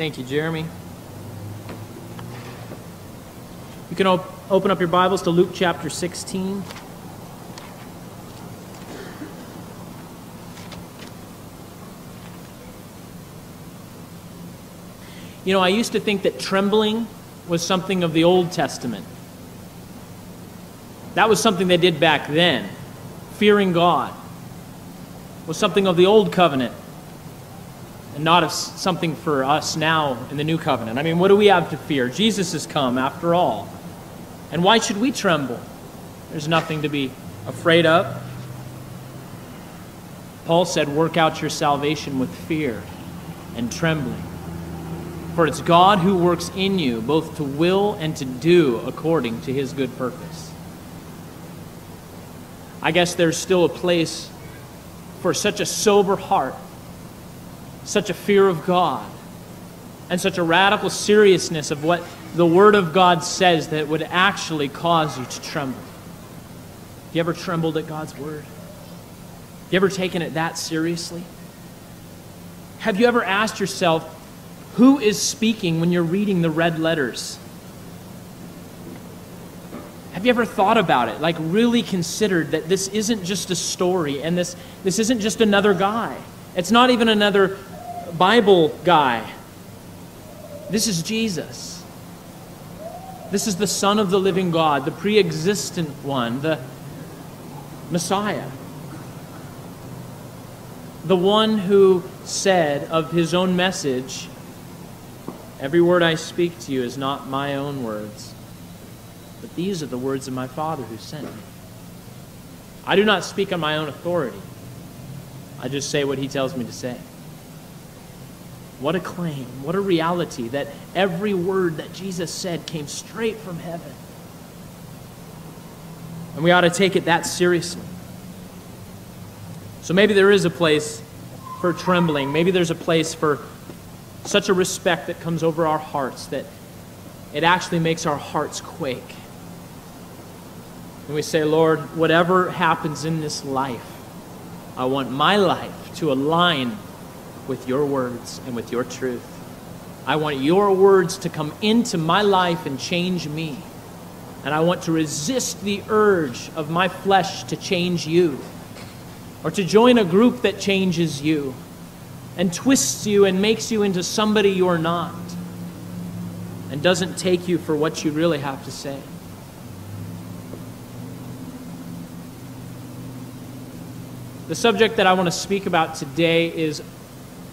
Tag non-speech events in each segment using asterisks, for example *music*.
Thank you, Jeremy. You can op- open up your Bibles to Luke chapter 16. You know, I used to think that trembling was something of the Old Testament. That was something they did back then. Fearing God was something of the Old Covenant not of something for us now in the New Covenant. I mean, what do we have to fear? Jesus has come, after all. And why should we tremble? There's nothing to be afraid of. Paul said, Work out your salvation with fear and trembling. For it's God who works in you both to will and to do according to his good purpose. I guess there's still a place for such a sober heart, such a fear of God, and such a radical seriousness of what the Word of God says that would actually cause you to tremble. Have you ever trembled at God's Word? Have you ever taken it that seriously? Have you ever asked yourself, who is speaking when you're reading the red letters? Have you ever thought about it? Like, really considered that this isn't just a story and this, this isn't just another guy. It's not even another Bible guy. This is Jesus. This is the Son of the living God, the pre existent one, the Messiah. The one who said of his own message, Every word I speak to you is not my own words, but these are the words of my Father who sent me. I do not speak on my own authority, I just say what he tells me to say. What a claim, what a reality that every word that Jesus said came straight from heaven. And we ought to take it that seriously. So maybe there is a place for trembling. Maybe there's a place for such a respect that comes over our hearts that it actually makes our hearts quake. And we say, Lord, whatever happens in this life, I want my life to align with your words and with your truth. I want your words to come into my life and change me. And I want to resist the urge of my flesh to change you or to join a group that changes you and twists you and makes you into somebody you're not and doesn't take you for what you really have to say. The subject that I want to speak about today is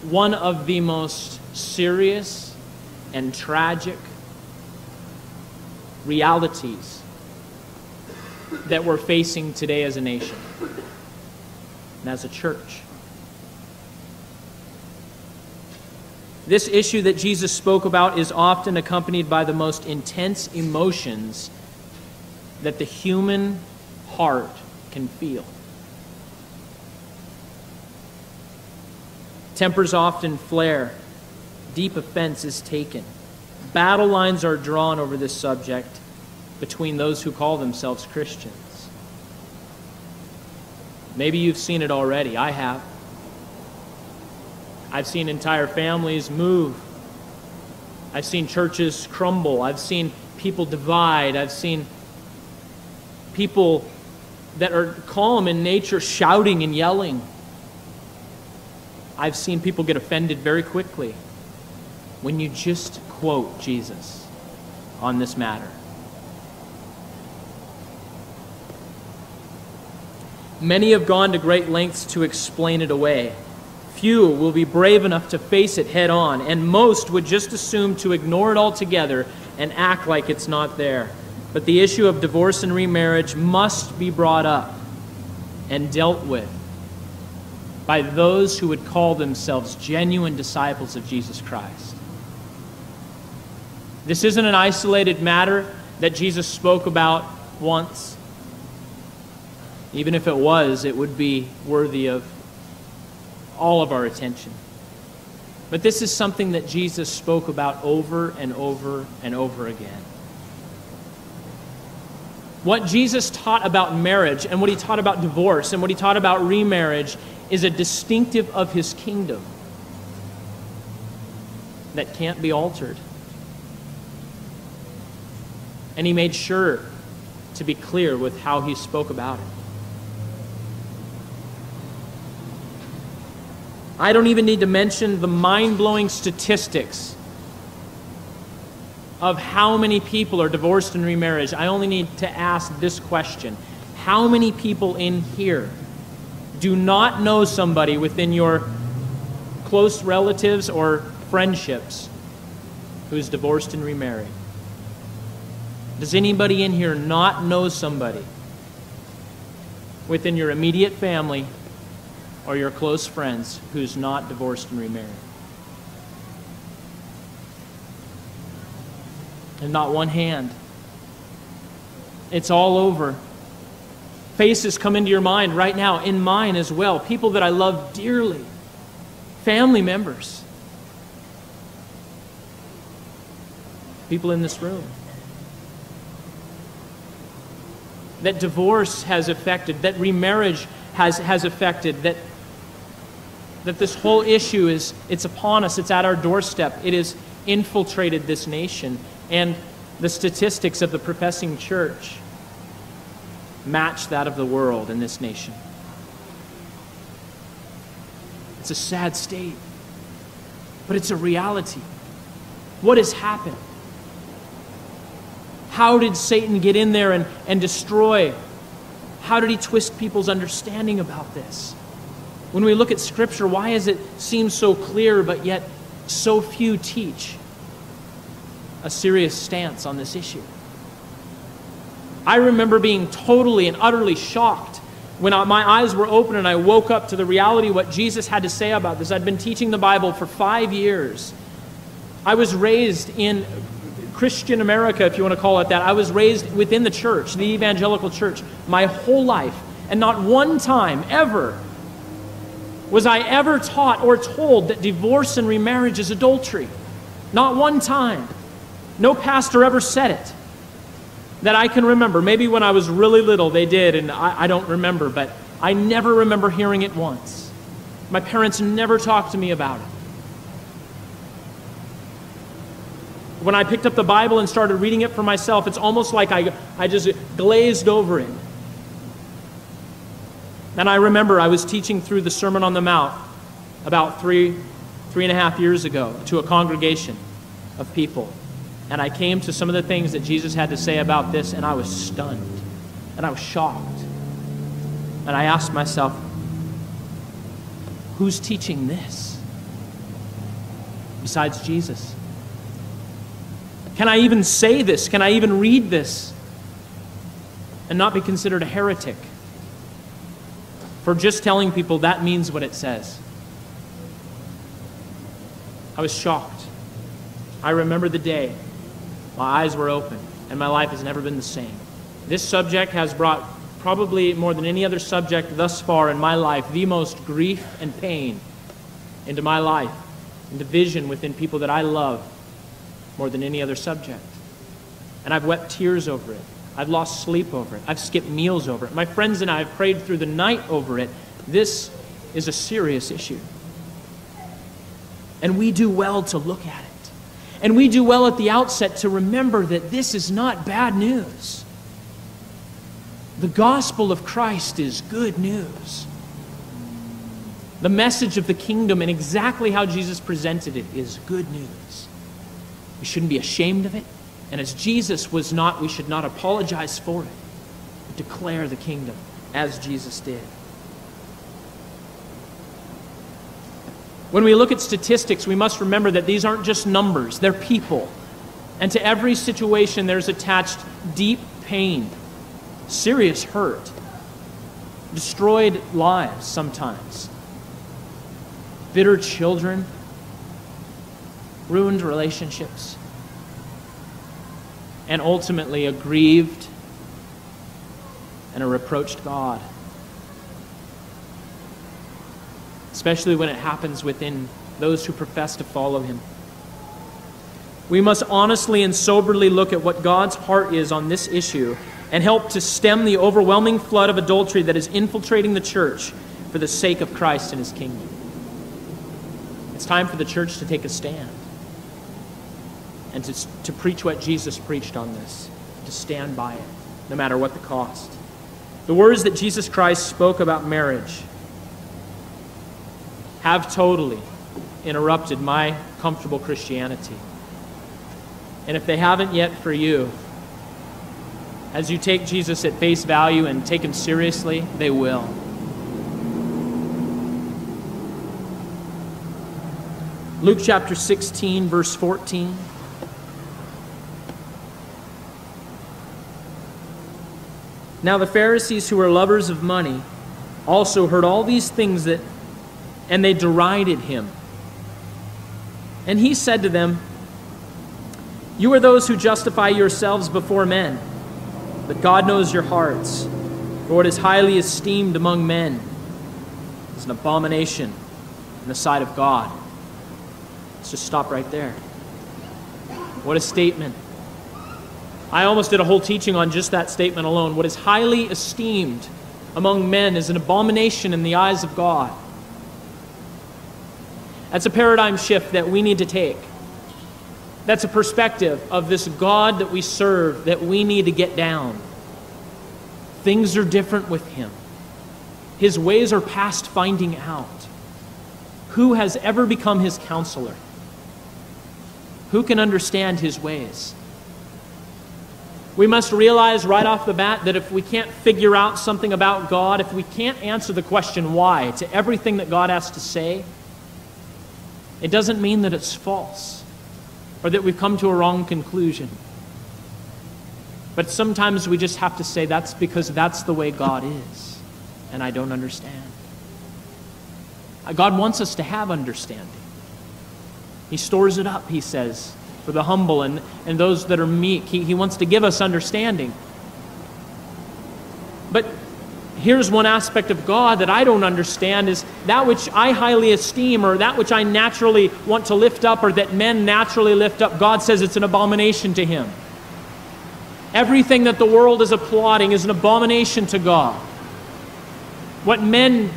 one of the most serious and tragic realities that we're facing today as a nation and as a church. This issue that Jesus spoke about is often accompanied by the most intense emotions that the human heart can feel. Tempers often flare, deep offense is taken. Battle lines are drawn over this subject between those who call themselves Christians. Maybe you've seen it already. I have. I've seen entire families move. I've seen churches crumble. I've seen people divide. I've seen people that are calm in nature shouting and yelling. I've seen people get offended very quickly when you just quote Jesus on this matter. Many have gone to great lengths to explain it away. Few will be brave enough to face it head on, and most would just assume to ignore it altogether and act like it's not there. But the issue of divorce and remarriage must be brought up and dealt with by those who would call themselves genuine disciples of Jesus Christ. This isn't an isolated matter that Jesus spoke about once. Even if it was, it would be worthy of all of our attention. But this is something that Jesus spoke about over and over and over again. What Jesus taught about marriage and what he taught about divorce and what he taught about remarriage is a distinctive of his kingdom. that can't be altered. And he made sure to be clear with how he spoke about it. I don't even need to mention the mind blowing statistics of how many people are divorced and remarried. I only need to ask this question How many people in here do not know somebody within your close relatives or friendships who's divorced and remarried? Does anybody in here not know somebody within your immediate family or your close friends who's not divorced and remarried? And not one hand. It's all over. Faces come into your mind right now, in mine as well. People that I love dearly, family members, people in this room. That divorce has affected, that remarriage has, has affected, that, that this whole issue is it's upon us, it's at our doorstep, it has infiltrated this nation. And the statistics of the professing church match that of the world in this nation. It's a sad state, but it's a reality. What has happened? How did Satan get in there and, and destroy? How did he twist people's understanding about this? When we look at Scripture, why does it seem so clear, but yet so few teach a serious stance on this issue? I remember being totally and utterly shocked when my eyes were open and I woke up to the reality what Jesus had to say about this. I'd been teaching the Bible for five years. I was raised in Christian America, if you want to call it that. I was raised within the church, the evangelical church, my whole life. And not one time ever was I ever taught or told that divorce and remarriage is adultery. Not one time. No pastor ever said it that I can remember. Maybe when I was really little they did, and I, I, don't remember, but I never remember hearing it once. My parents never talked to me about it. When I picked up the Bible and started reading it for myself, it's almost like I, I just glazed over it. And I remember I was teaching through the Sermon on the Mount about three, three and a half years ago to a congregation of people. And I came to some of the things that Jesus had to say about this, and I was stunned. And I was shocked. And I asked myself, who's teaching this besides Jesus? Can I even say this? Can I even read this and not be considered a heretic for just telling people that means what it says? I was shocked. I remember the day my eyes were open, and my life has never been the same. This subject has brought, probably more than any other subject thus far in my life, the most grief and pain into my life, and division within people that I love more than any other subject. And I've wept tears over it. I've lost sleep over it. I've skipped meals over it. My friends and I have prayed through the night over it. This is a serious issue. And we do well to look at it. And we do well at the outset to remember that this is not bad news. The gospel of Christ is good news. The message of the kingdom and exactly how Jesus presented it is good news. We shouldn't be ashamed of it. And as Jesus was not, we should not apologize for it, but declare the kingdom as Jesus did. When we look at statistics, we must remember that these aren't just numbers, they're people. And to every situation, there's attached deep pain, serious hurt, destroyed lives sometimes, bitter children, ruined relationships, and ultimately a grieved and a reproached God. Especially when it happens within those who profess to follow him. We must honestly and soberly look at what God's heart is on this issue and help to stem the overwhelming flood of adultery that is infiltrating the church for the sake of Christ and his kingdom. It's time for the church to take a stand. and to, to preach what Jesus preached on this, to stand by it, no matter what the cost. The words that Jesus Christ spoke about marriage have totally interrupted my comfortable Christianity. And if they haven't yet for you, as you take Jesus at face value and take him seriously, they will. Luke chapter 16, verse 14. Now the Pharisees who were lovers of money also heard all these things that and they derided him. And he said to them, You are those who justify yourselves before men, but God knows your hearts. For what is highly esteemed among men is an abomination in the sight of God. Let's just stop right there. What a statement. I almost did a whole teaching on just that statement alone. What is highly esteemed among men is an abomination in the eyes of God. That's a paradigm shift that we need to take. That's a perspective of this God that we serve that we need to get down. Things are different with Him, His ways are past finding out. Who has ever become His counselor? Who can understand His ways? We must realize right off the bat that if we can't figure out something about God, if we can't answer the question why to everything that God has to say, it doesn't mean that it's false or that we've come to a wrong conclusion. But sometimes we just have to say that's because that's the way God is, and I don't understand. Uh, God wants us to have understanding. He stores it up, he says, for the humble and, and those that are meek. He, he wants to give us understanding. Here's one aspect of God that I don't understand is that which I highly esteem or that which I naturally want to lift up or that men naturally lift up. God says it's an abomination to him. Everything that the world is applauding is an abomination to God. What men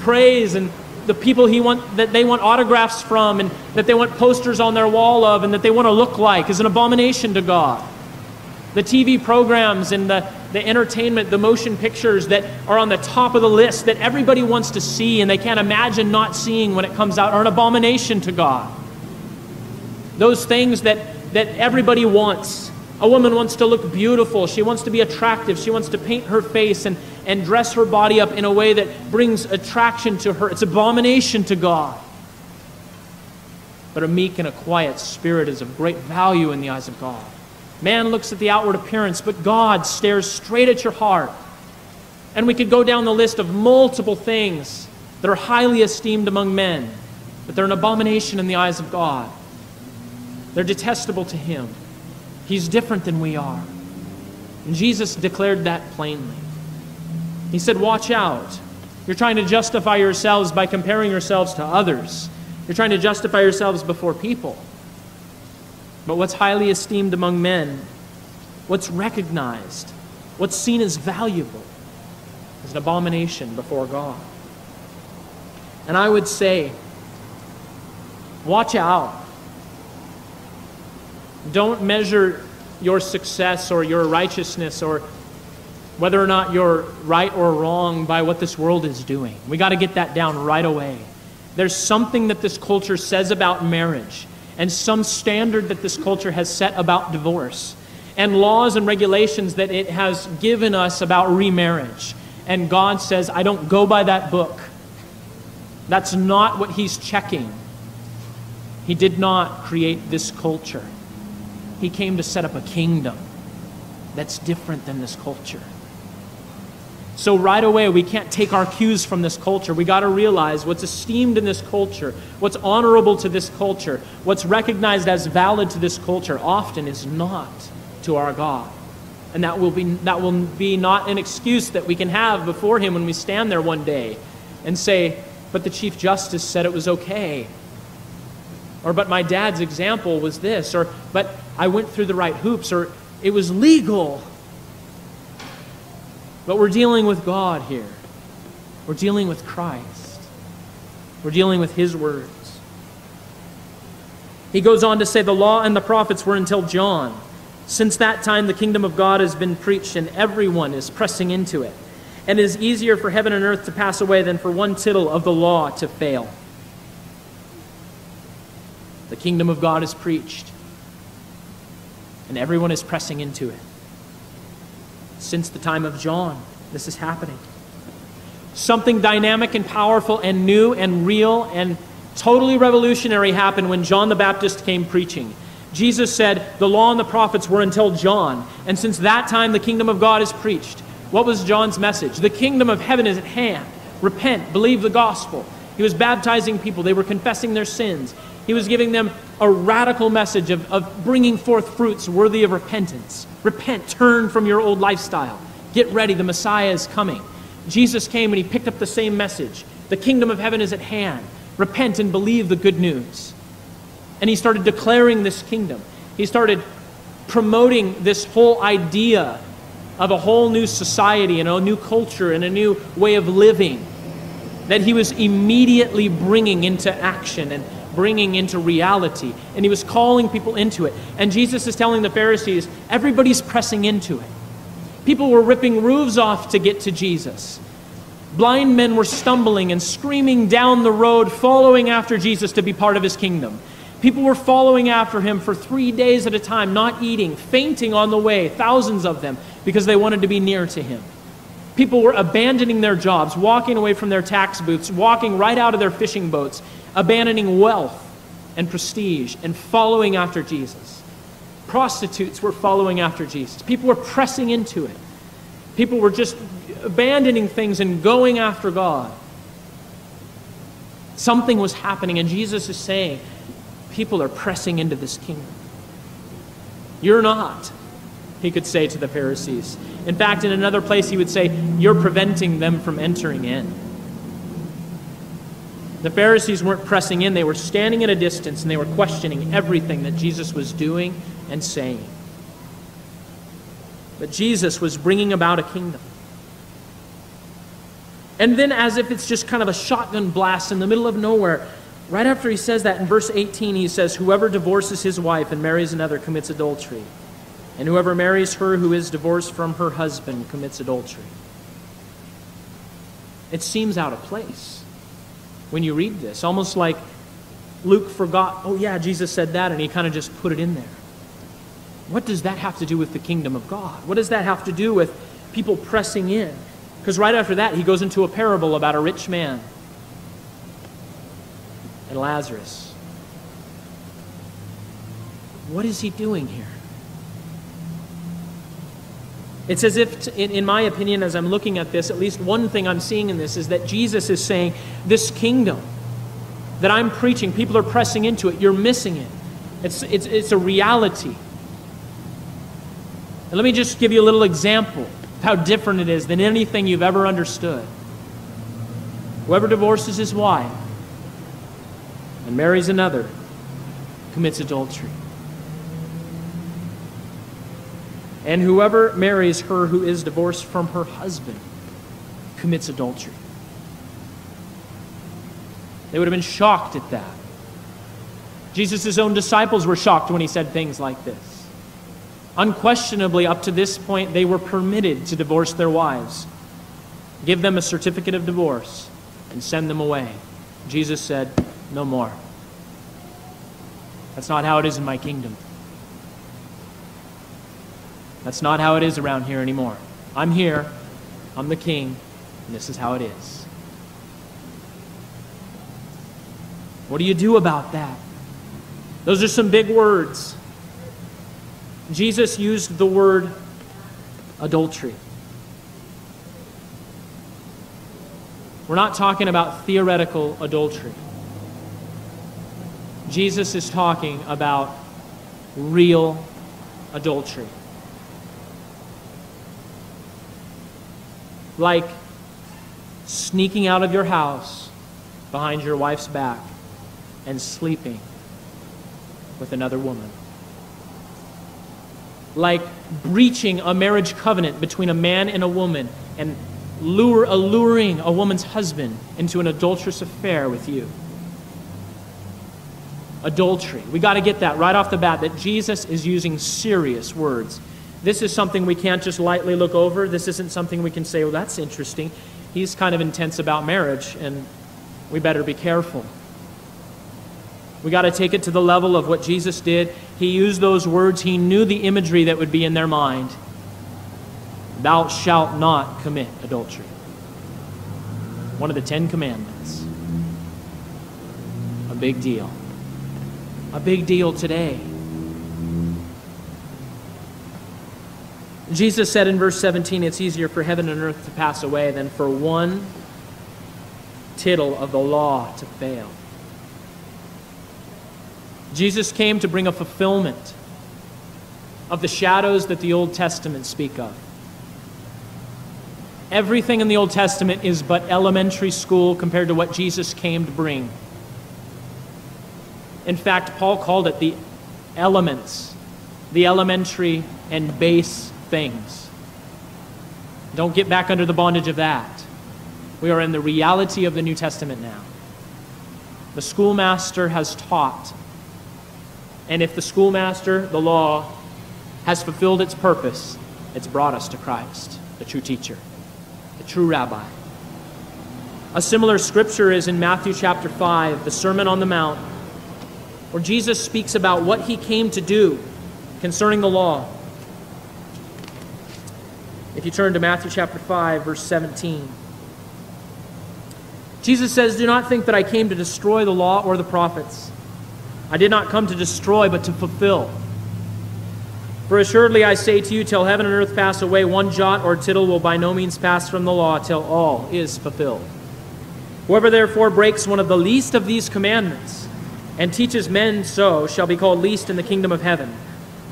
praise and the people he want that they want autographs from and that they want posters on their wall of and that they want to look like is an abomination to God. The TV programs and the the entertainment, the motion pictures that are on the top of the list that everybody wants to see and they can't imagine not seeing when it comes out are an abomination to God. Those things that, that everybody wants. A woman wants to look beautiful. She wants to be attractive. She wants to paint her face and, and dress her body up in a way that brings attraction to her. It's abomination to God. But a meek and a quiet spirit is of great value in the eyes of God. Man looks at the outward appearance, but God stares straight at your heart. And we could go down the list of multiple things that are highly esteemed among men, but they're an abomination in the eyes of God. They're detestable to Him. He's different than we are. And Jesus declared that plainly. He said, Watch out. You're trying to justify yourselves by comparing yourselves to others. You're trying to justify yourselves before people. But what's highly esteemed among men, what's recognized, what's seen as valuable, is an abomination before God. And I would say, watch out. Don't measure your success or your righteousness or whether or not you're right or wrong by what this world is doing. We got to get that down right away. There's something that this culture says about marriage and some standard that this culture has set about divorce, and laws and regulations that it has given us about remarriage. And God says, I don't go by that book. That's not what He's checking. He did not create this culture, He came to set up a kingdom that's different than this culture. So, right away, we can't take our cues from this culture. We got to realize what's esteemed in this culture, what's honorable to this culture, what's recognized as valid to this culture often is not to our God. And that will be, that will be not an excuse that we can have before Him when we stand there one day and say, But the Chief Justice said it was okay. Or, But my dad's example was this. Or, But I went through the right hoops. Or, It was legal. But we're dealing with God here. We're dealing with Christ. We're dealing with His words. He goes on to say, The law and the prophets were until John. Since that time, the kingdom of God has been preached, and everyone is pressing into it. And it is easier for heaven and earth to pass away than for one tittle of the law to fail. The kingdom of God is preached, and everyone is pressing into it. Since the time of John, this is happening. Something dynamic and powerful and new and real and totally revolutionary happened when John the Baptist came preaching. Jesus said, The law and the prophets were until John, and since that time the kingdom of God is preached. What was John's message? The kingdom of heaven is at hand. Repent, believe the gospel. He was baptizing people, they were confessing their sins. He was giving them a radical message of, of bringing forth fruits worthy of repentance. Repent, turn from your old lifestyle. Get ready, the Messiah is coming. Jesus came and he picked up the same message. The kingdom of heaven is at hand. Repent and believe the good news. And he started declaring this kingdom. He started promoting this whole idea of a whole new society and a new culture and a new way of living that he was immediately bringing into action and bringing into reality. And he was calling people into it. And Jesus is telling the Pharisees, everybody's pressing into it. People were ripping roofs off to get to Jesus. Blind men were stumbling and screaming down the road, following after Jesus to be part of his kingdom. People were following after him for three days at a time, not eating, fainting on the way, thousands of them, because they wanted to be near to him. People were abandoning their jobs, walking away from their tax booths, walking right out of their fishing boats, abandoning wealth and prestige, and following after Jesus. Prostitutes were following after Jesus. People were pressing into it. People were just abandoning things and going after God. Something was happening, and Jesus is saying, People are pressing into this kingdom. You're not, he could say to the Pharisees. In fact, in another place, he would say, You're preventing them from entering in. The Pharisees weren't pressing in, they were standing at a distance and they were questioning everything that Jesus was doing and saying. But Jesus was bringing about a kingdom. And then, as if it's just kind of a shotgun blast in the middle of nowhere, right after he says that, in verse 18, he says, Whoever divorces his wife and marries another commits adultery. And whoever marries her who is divorced from her husband commits adultery. It seems out of place when you read this, almost like Luke forgot, oh, yeah, Jesus said that, and he kind of just put it in there. What does that have to do with the kingdom of God? What does that have to do with people pressing in? Because right after that, he goes into a parable about a rich man and Lazarus. What is he doing here? It's as if, in, my opinion, as I'm looking at this, at least one thing I'm seeing in this is that Jesus is saying, This kingdom that I'm preaching, people are pressing into it, you're missing it. It's, it's, it's a reality. And let me just give you a little example of how different it is than anything you've ever understood. Whoever divorces his wife and marries another commits adultery. And whoever marries her who is divorced from her husband commits adultery. They would have been shocked at that. Jesus' own disciples were shocked when he said things like this. Unquestionably, up to this point, they were permitted to divorce their wives, give them a certificate of divorce, and send them away. Jesus said, No more. That's not how it is in my kingdom. That's not how it is around here anymore. I'm here, I'm the king, and this is how it is. What do you do about that? Those are some big words. Jesus used the word adultery. We're not talking about theoretical adultery. Jesus is talking about real adultery. Like sneaking out of your house behind your wife's back and sleeping with another woman like breaching a marriage covenant between a man and a woman and lure, alluring a woman's husband into an adulterous affair with you. adultery. We got to get that right off the bat that Jesus is using serious words. This is something we can't just lightly look over. This isn't something we can say, well, that's interesting. He's kind of intense about marriage, and we better be careful. We got to take it to the level of what Jesus did. He used those words, he knew the imagery that would be in their mind. Thou shalt not commit adultery. One of the Ten Commandments. A big deal. A big deal today. Jesus said in verse 17, It's easier for heaven and earth to pass away than for one tittle of the law to fail. Jesus came to bring a fulfillment of the shadows that the Old Testament speak of. Everything in the Old Testament is but elementary school compared to what Jesus came to bring. In fact, Paul called it the elements, the elementary and base things. Don't get back under the bondage of that. We are in the reality of the New Testament now. The schoolmaster has taught. And if the schoolmaster, the law, has fulfilled its purpose, it's brought us to Christ, the true teacher, the true rabbi. A similar scripture is in Matthew chapter 5, the Sermon on the Mount, where Jesus speaks about what he came to do concerning the law. If you turn to Matthew chapter 5, verse 17. Jesus says, Do not think that I came to destroy the law or the prophets. I did not come to destroy, but to fulfill. For assuredly I say to you, till heaven and earth pass away, one jot or tittle will by no means pass from the law till all is fulfilled. Whoever therefore breaks one of the least of these commandments and teaches men so shall be called least in the kingdom of heaven.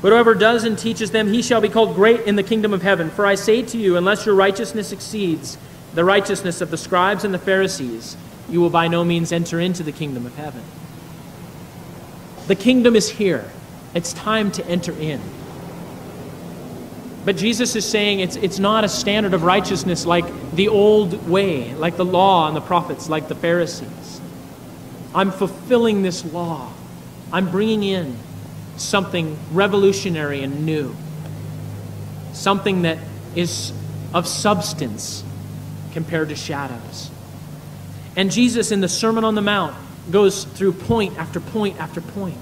Whoever does and teaches them, he shall be called great in the kingdom of heaven. For I say to you, unless your righteousness exceeds the righteousness of the scribes and the Pharisees, you will by no means enter into the kingdom of heaven. The kingdom is here. It's time to enter in. But Jesus is saying it's, it's not a standard of righteousness like the old way, like the law and the prophets, like the Pharisees. I'm fulfilling this law. I'm bringing in something revolutionary and new, something that is of substance compared to shadows. And Jesus, in the Sermon on the Mount, goes through point after point after point.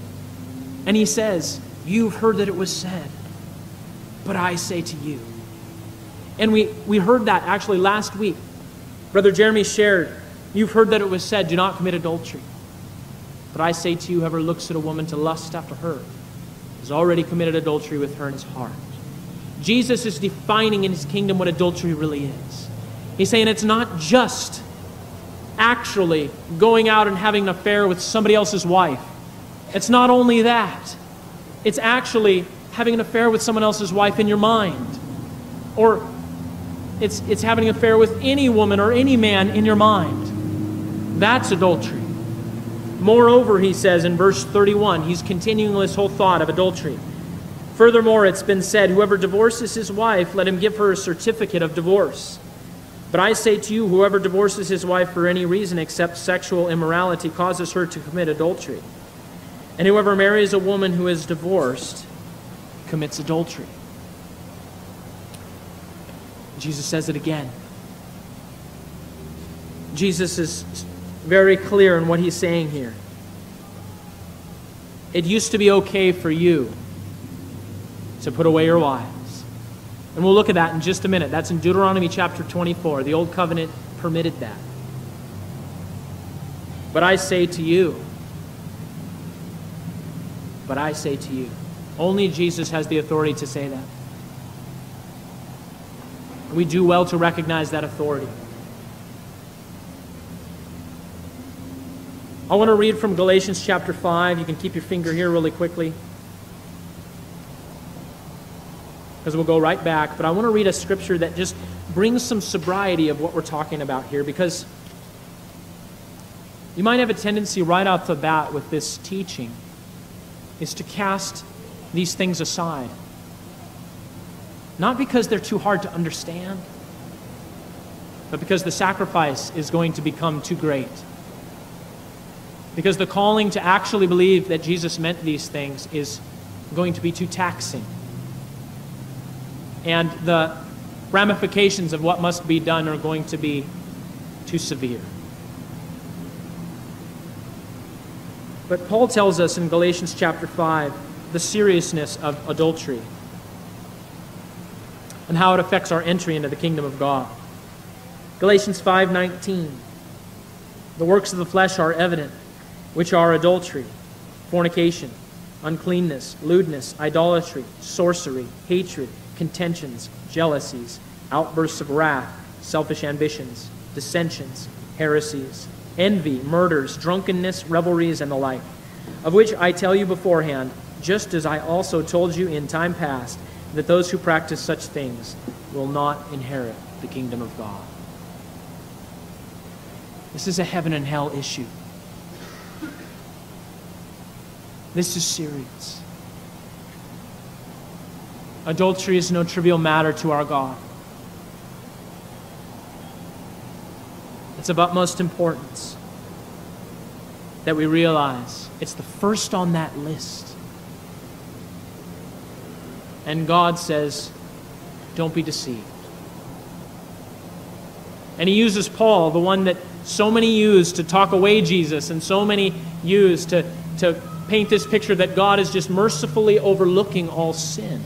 And he says, You've heard that it was said, but I say to you. And we, we heard that actually last week. Brother Jeremy shared, You've heard that it was said, Do not commit adultery. But I say to you, whoever looks at a woman to lust after her has already committed adultery with her in his heart. Jesus is defining in his kingdom what adultery really is. He's saying it's not just actually going out and having an affair with somebody else's wife. It's not only that, it's actually having an affair with someone else's wife in your mind. Or it's, it's having an affair with any woman or any man in your mind. That's adultery. Moreover, he says in verse 31, he's continuing this whole thought of adultery. Furthermore, it's been said, Whoever divorces his wife, let him give her a certificate of divorce. But I say to you, whoever divorces his wife for any reason except sexual immorality causes her to commit adultery. And whoever marries a woman who is divorced commits adultery. Jesus says it again. Jesus is very clear in what he's saying here. It used to be okay for you to put away your wives. And we'll look at that in just a minute. That's in Deuteronomy chapter 24. The Old Covenant permitted that. But I say to you, but I say to you, only Jesus has the authority to say that. We do well to recognize that authority. I want to read from Galatians chapter 5. You can keep your finger here really quickly. Because we'll go right back. But I want to read a scripture that just brings some sobriety of what we're talking about here. Because you might have a tendency right off the bat with this teaching is to cast these things aside. Not because they're too hard to understand, but because the sacrifice is going to become too great. Because the calling to actually believe that Jesus meant these things is going to be too taxing. And the ramifications of what must be done are going to be too severe. But Paul tells us in Galatians chapter 5 the seriousness of adultery and how it affects our entry into the kingdom of God. Galatians 5:19 The works of the flesh are evident, which are adultery, fornication, uncleanness, lewdness, idolatry, sorcery, hatred, contentions, jealousies, outbursts of wrath, selfish ambitions, dissensions, heresies, envy, murders, drunkenness, revelries, and the like, of which I tell you beforehand, just as I also told you in time past, that those who practice such things will not inherit the kingdom of God. This is a heaven and hell issue. This is serious. Adultery is no trivial matter to our God. It's of utmost importance that we realize it's the first on that list. And God says, don't be deceived. And he uses Paul, the one that so many use to talk away Jesus, and so many use to, to paint this picture that God is just mercifully overlooking all sin.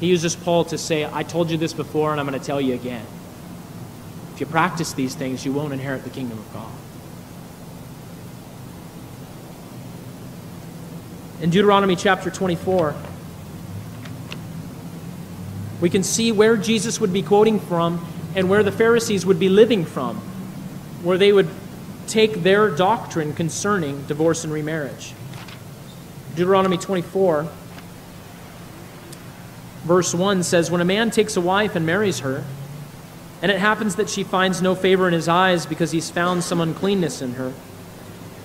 He uses Paul to say, I told you this before, and I'm going to tell you again. If you practice these things, you won't inherit the kingdom of God. In Deuteronomy chapter 24, we can see where Jesus would be quoting from and where the Pharisees would be living from, where they would take their doctrine concerning divorce and remarriage. Deuteronomy 24, verse 1 says When a man takes a wife and marries her, and it happens that she finds no favor in his eyes because he's found some uncleanness in her,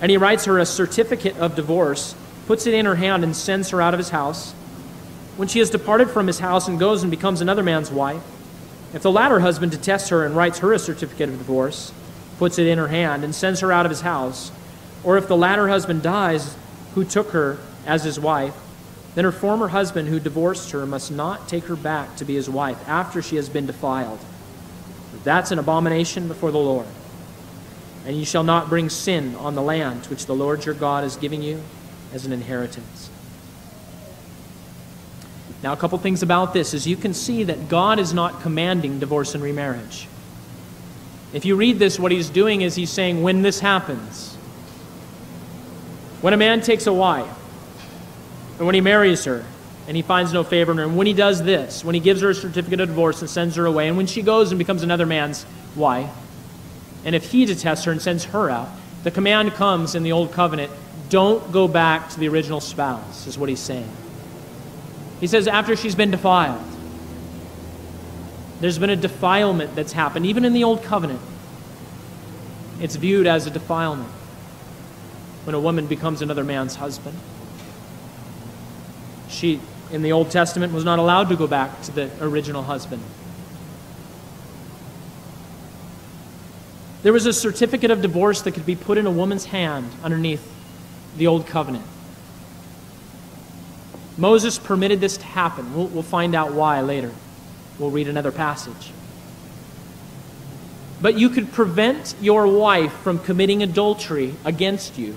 and he writes her a certificate of divorce, puts it in her hand, and sends her out of his house. When she has departed from his house and goes and becomes another man's wife, if the latter husband detests her and writes her a certificate of divorce, puts it in her hand, and sends her out of his house, or if the latter husband dies who took her as his wife, then her former husband who divorced her must not take her back to be his wife after she has been defiled. That's an abomination before the Lord. And you shall not bring sin on the land which the Lord your God is giving you as an inheritance. Now, a couple things about this is you can see that God is not commanding divorce and remarriage. If you read this, what he's doing is he's saying, when this happens, when a man takes a wife, and when he marries her, and he finds no favor in her, and when he does this, when he gives her a certificate of divorce and sends her away, and when she goes and becomes another man's wife, and if he detests her and sends her out, the command comes in the Old Covenant don't go back to the original spouse, is what he's saying. He says, after she's been defiled, there's been a defilement that's happened, even in the Old Covenant. It's viewed as a defilement when a woman becomes another man's husband. She, in the Old Testament, was not allowed to go back to the original husband. There was a certificate of divorce that could be put in a woman's hand underneath the Old Covenant. Moses permitted this to happen. We'll, we'll find out why later. We'll read another passage. But you could prevent your wife from committing adultery against you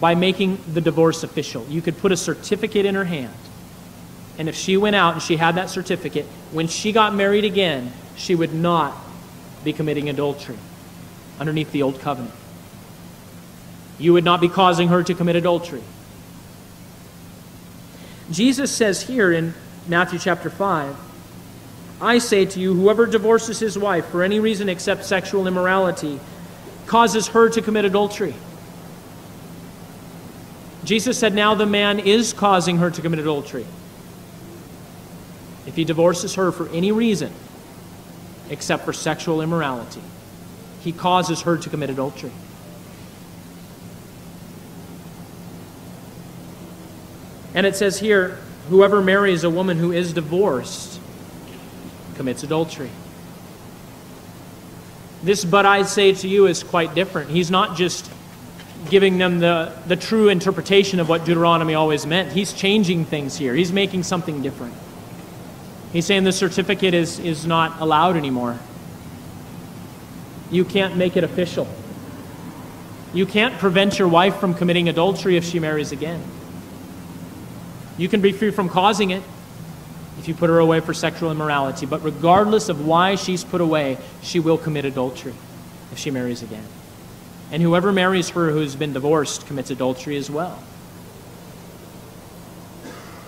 by making the divorce official. You could put a certificate in her hand. And if she went out and she had that certificate, when she got married again, she would not be committing adultery underneath the old covenant. You would not be causing her to commit adultery. Jesus says here in Matthew chapter 5 I say to you, whoever divorces his wife for any reason except sexual immorality causes her to commit adultery. Jesus said, now the man is causing her to commit adultery. If he divorces her for any reason except for sexual immorality, he causes her to commit adultery. And it says here, whoever marries a woman who is divorced commits adultery. This, but I say to you, is quite different. He's not just giving them the, the true interpretation of what Deuteronomy always meant. He's changing things here, he's making something different. He's saying the certificate is, is not allowed anymore. You can't make it official. You can't prevent your wife from committing adultery if she marries again. You can be free from causing it if you put her away for sexual immorality, but regardless of why she's put away, she will commit adultery if she marries again. And whoever marries her who's been divorced commits adultery as well.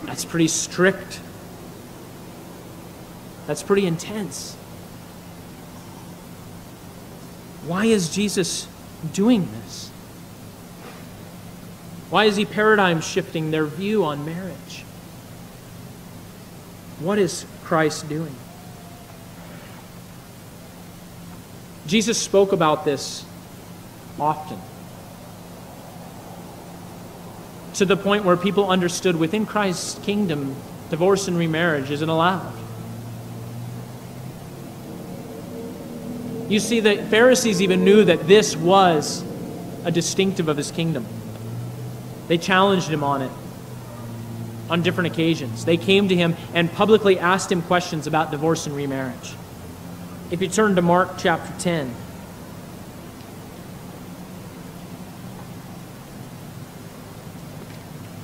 That's pretty strict. That's pretty intense. Why is Jesus doing this? Why is he paradigm shifting their view on marriage? What is Christ doing? Jesus spoke about this often. To the point where people understood within Christ's kingdom, divorce and remarriage isn't allowed. You see, the Pharisees even knew that this was a distinctive of his kingdom. They challenged him on it on different occasions. They came to him and publicly asked him questions about divorce and remarriage. If you turn to Mark chapter 10,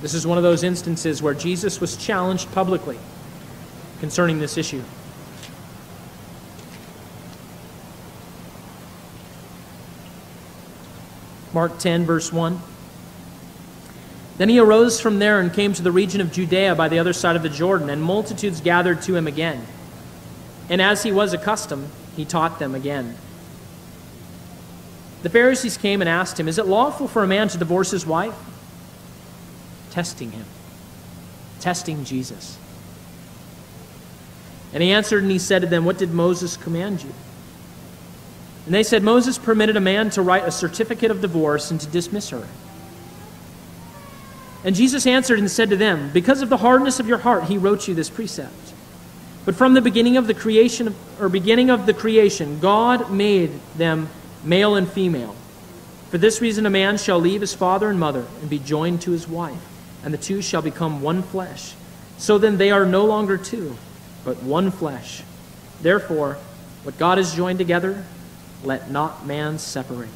this is one of those instances where Jesus was challenged publicly concerning this issue. Mark 10, verse 1. Then he arose from there and came to the region of Judea by the other side of the Jordan, and multitudes gathered to him again. And as he was accustomed, he taught them again. The Pharisees came and asked him, Is it lawful for a man to divorce his wife? Testing him, testing Jesus. And he answered and he said to them, What did Moses command you? And they said, Moses permitted a man to write a certificate of divorce and to dismiss her. And Jesus answered and said to them, Because of the hardness of your heart, he wrote you this precept. But from the beginning of the creation, or beginning of the creation, God made them male and female. For this reason, a man shall leave his father and mother and be joined to his wife, and the two shall become one flesh. So then they are no longer two, but one flesh. Therefore, what God has joined together, let not man separate.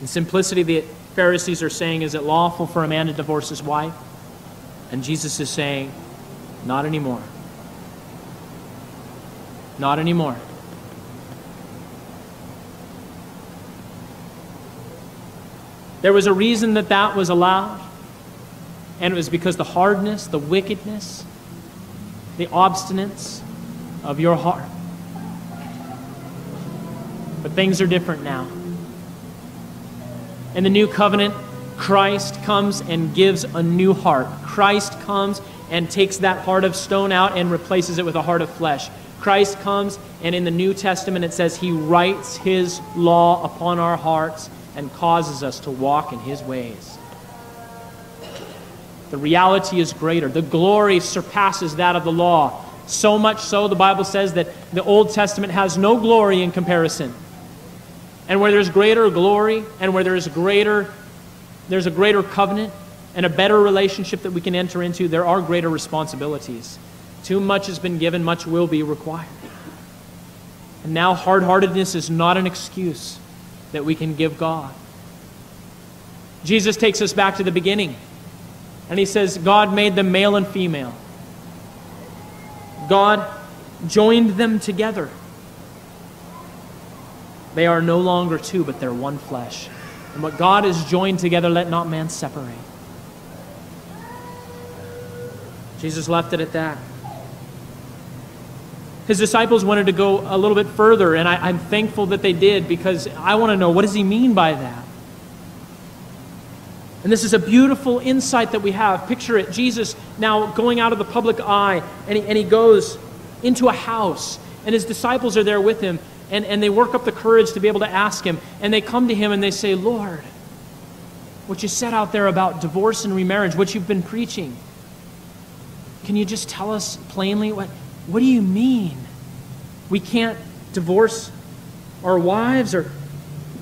In simplicity, the Pharisees are saying, Is it lawful for a man to divorce his wife? And Jesus is saying, Not anymore. Not anymore. There was a reason that that was allowed, and it was because the hardness, the wickedness, the obstinance of your heart. But things are different now. In the new covenant, Christ comes and gives a new heart. Christ comes and takes that heart of stone out and replaces it with a heart of flesh. Christ comes, and in the New Testament it says he writes his law upon our hearts and causes us to walk in his ways. The reality is greater. The glory surpasses that of the law. So much so, the Bible says that the Old Testament has no glory in comparison. And where there's greater glory and where there's greater there's a greater covenant and a better relationship that we can enter into, there are greater responsibilities. Too much has been given, much will be required. And now hard heartedness is not an excuse that we can give God. Jesus takes us back to the beginning. And he says, God made them male and female. God joined them together. They are no longer two, but they're one flesh. And what God has joined together, let not man separate. Jesus left it at that. His disciples wanted to go a little bit further, and I, am thankful that they did because I want to know what does he mean by that? And this is a beautiful insight that we have. Picture it Jesus now going out of the public eye, and he, and he goes into a house, and his disciples are there with him, and, and they work up the courage to be able to ask him. And they come to him and they say, Lord, what you said out there about divorce and remarriage, what you've been preaching, can you just tell us plainly what, what do you mean? We can't divorce our wives? Or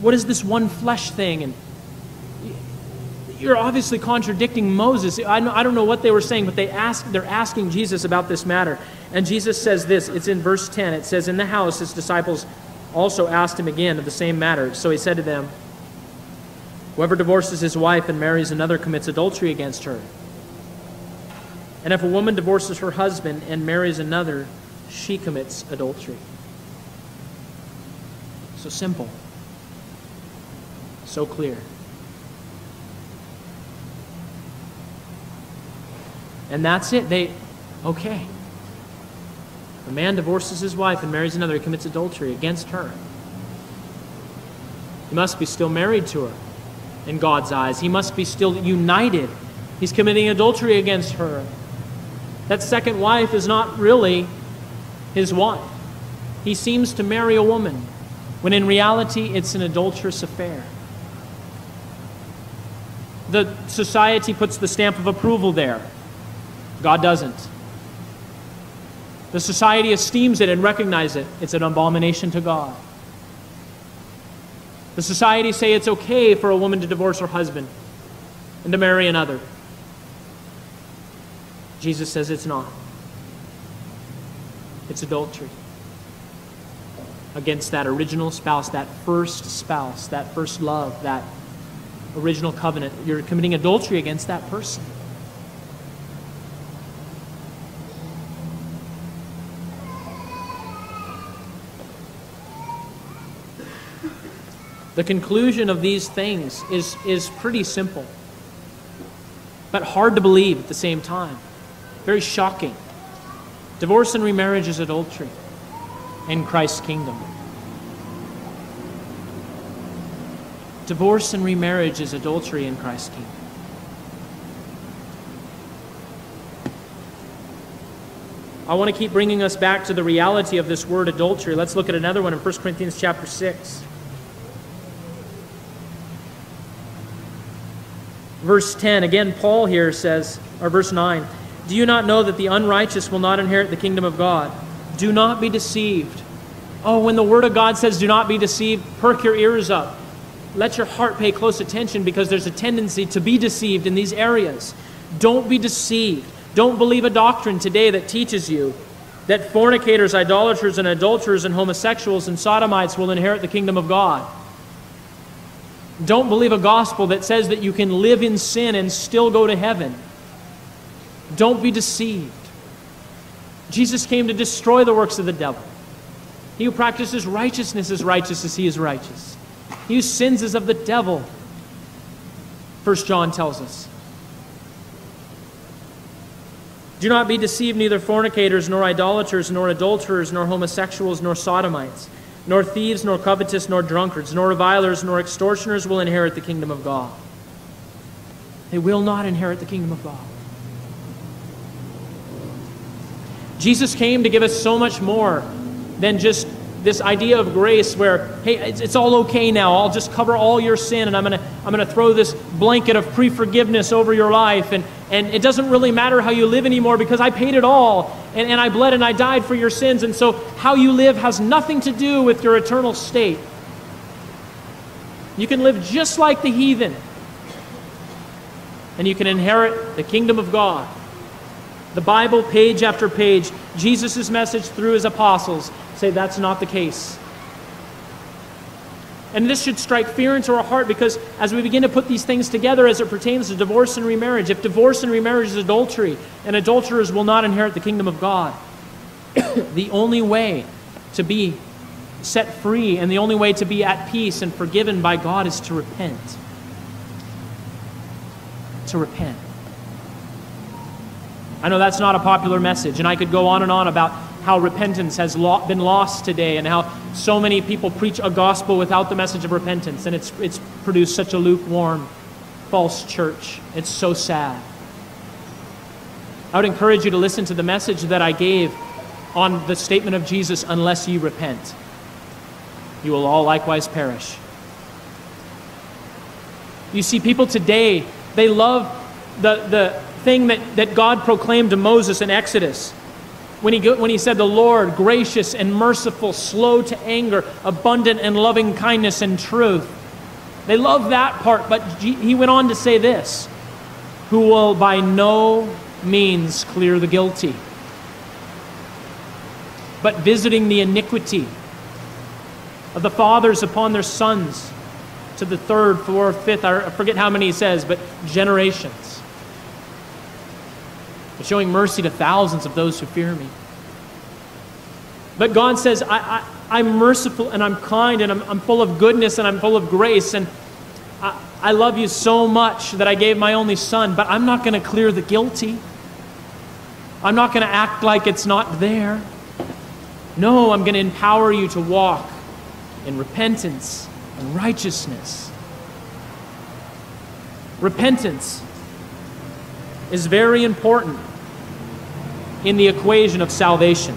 what is this one flesh thing? And you're obviously contradicting Moses. I, I don't know what they were saying, but they ask, they're asking Jesus about this matter. And Jesus says this it's in verse 10. It says, In the house, his disciples also asked him again of the same matter. So he said to them, Whoever divorces his wife and marries another commits adultery against her. And if a woman divorces her husband and marries another, she commits adultery. So simple. So clear. And that's it. They, okay. A man divorces his wife and marries another, he commits adultery against her. He must be still married to her in God's eyes. He must be still united. He's committing adultery against her. That second wife is not really his wife. He seems to marry a woman when in reality it's an adulterous affair. The society puts the stamp of approval there. God doesn't. The society esteems it and recognizes it. It's an abomination to God. The society say it's okay for a woman to divorce her husband and to marry another. Jesus says it's not. It's adultery against that original spouse, that first spouse, that first love, that original covenant. You're committing adultery against that person. The conclusion of these things is, is pretty simple, but hard to believe at the same time. Very shocking. Divorce and remarriage is adultery in Christ's kingdom. Divorce and remarriage is adultery in Christ's kingdom. I want to keep bringing us back to the reality of this word adultery. Let's look at another one in 1 Corinthians chapter 6. Verse 10, again, Paul here says, or verse 9, Do you not know that the unrighteous will not inherit the kingdom of God? Do not be deceived. Oh, when the Word of God says, Do not be deceived, perk your ears up. Let your heart pay close attention because there's a tendency to be deceived in these areas. Don't be deceived. Don't believe a doctrine today that teaches you that fornicators, idolaters, and adulterers, and homosexuals and sodomites will inherit the kingdom of God. Don't believe a gospel that says that you can live in sin and still go to heaven. Don't be deceived. Jesus came to destroy the works of the devil. He who practices righteousness is righteous as he is righteous. He who sins is of the devil, First John tells us. Do not be deceived, neither fornicators, nor idolaters, nor adulterers, nor homosexuals, nor sodomites nor thieves, nor covetous, nor drunkards, nor revilers, nor extortioners will inherit the kingdom of God. They will not inherit the kingdom of God. Jesus came to give us so much more than just this idea of grace where, hey, it's, it's all okay now. I'll just cover all your sin and I'm going to I'm going to throw this blanket of pre forgiveness over your life. And, and it doesn't really matter how you live anymore because I paid it all and, and I bled and I died for your sins. And so how you live has nothing to do with your eternal state. You can live just like the heathen and you can inherit the kingdom of God. The Bible, page after page, Jesus' message through his apostles say that's not the case. And this should strike fear into our heart because as we begin to put these things together as it pertains to divorce and remarriage, if divorce and remarriage is adultery, and adulterers will not inherit the kingdom of God, *coughs* the only way to be set free and the only way to be at peace and forgiven by God is to repent. To repent. I know that's not a popular message, and I could go on and on about how repentance has lo- been lost today and how so many people preach a gospel without the message of repentance, and it's, it's produced such a lukewarm, false church. It's so sad. I would encourage you to listen to the message that I gave on the statement of Jesus unless ye repent, you will all likewise perish. You see, people today, they love the, the thing that, that God proclaimed to Moses in Exodus when he, when he said, The Lord, gracious and merciful, slow to anger, abundant in loving kindness and truth. They love that part, but he went on to say this Who will by no means clear the guilty, but visiting the iniquity of the fathers upon their sons to the third, fourth, fifth, I forget how many he says, but generations. Showing mercy to thousands of those who fear me. But God says, I, I, am merciful and I'm kind and I'm, I'm, full of goodness and I'm full of grace and I, I love you so much that I gave my only son, but I'm not going to clear the guilty. I'm not going to act like it's not there. No, I'm going to empower you to walk in repentance and righteousness. Repentance is very important in the equation of salvation.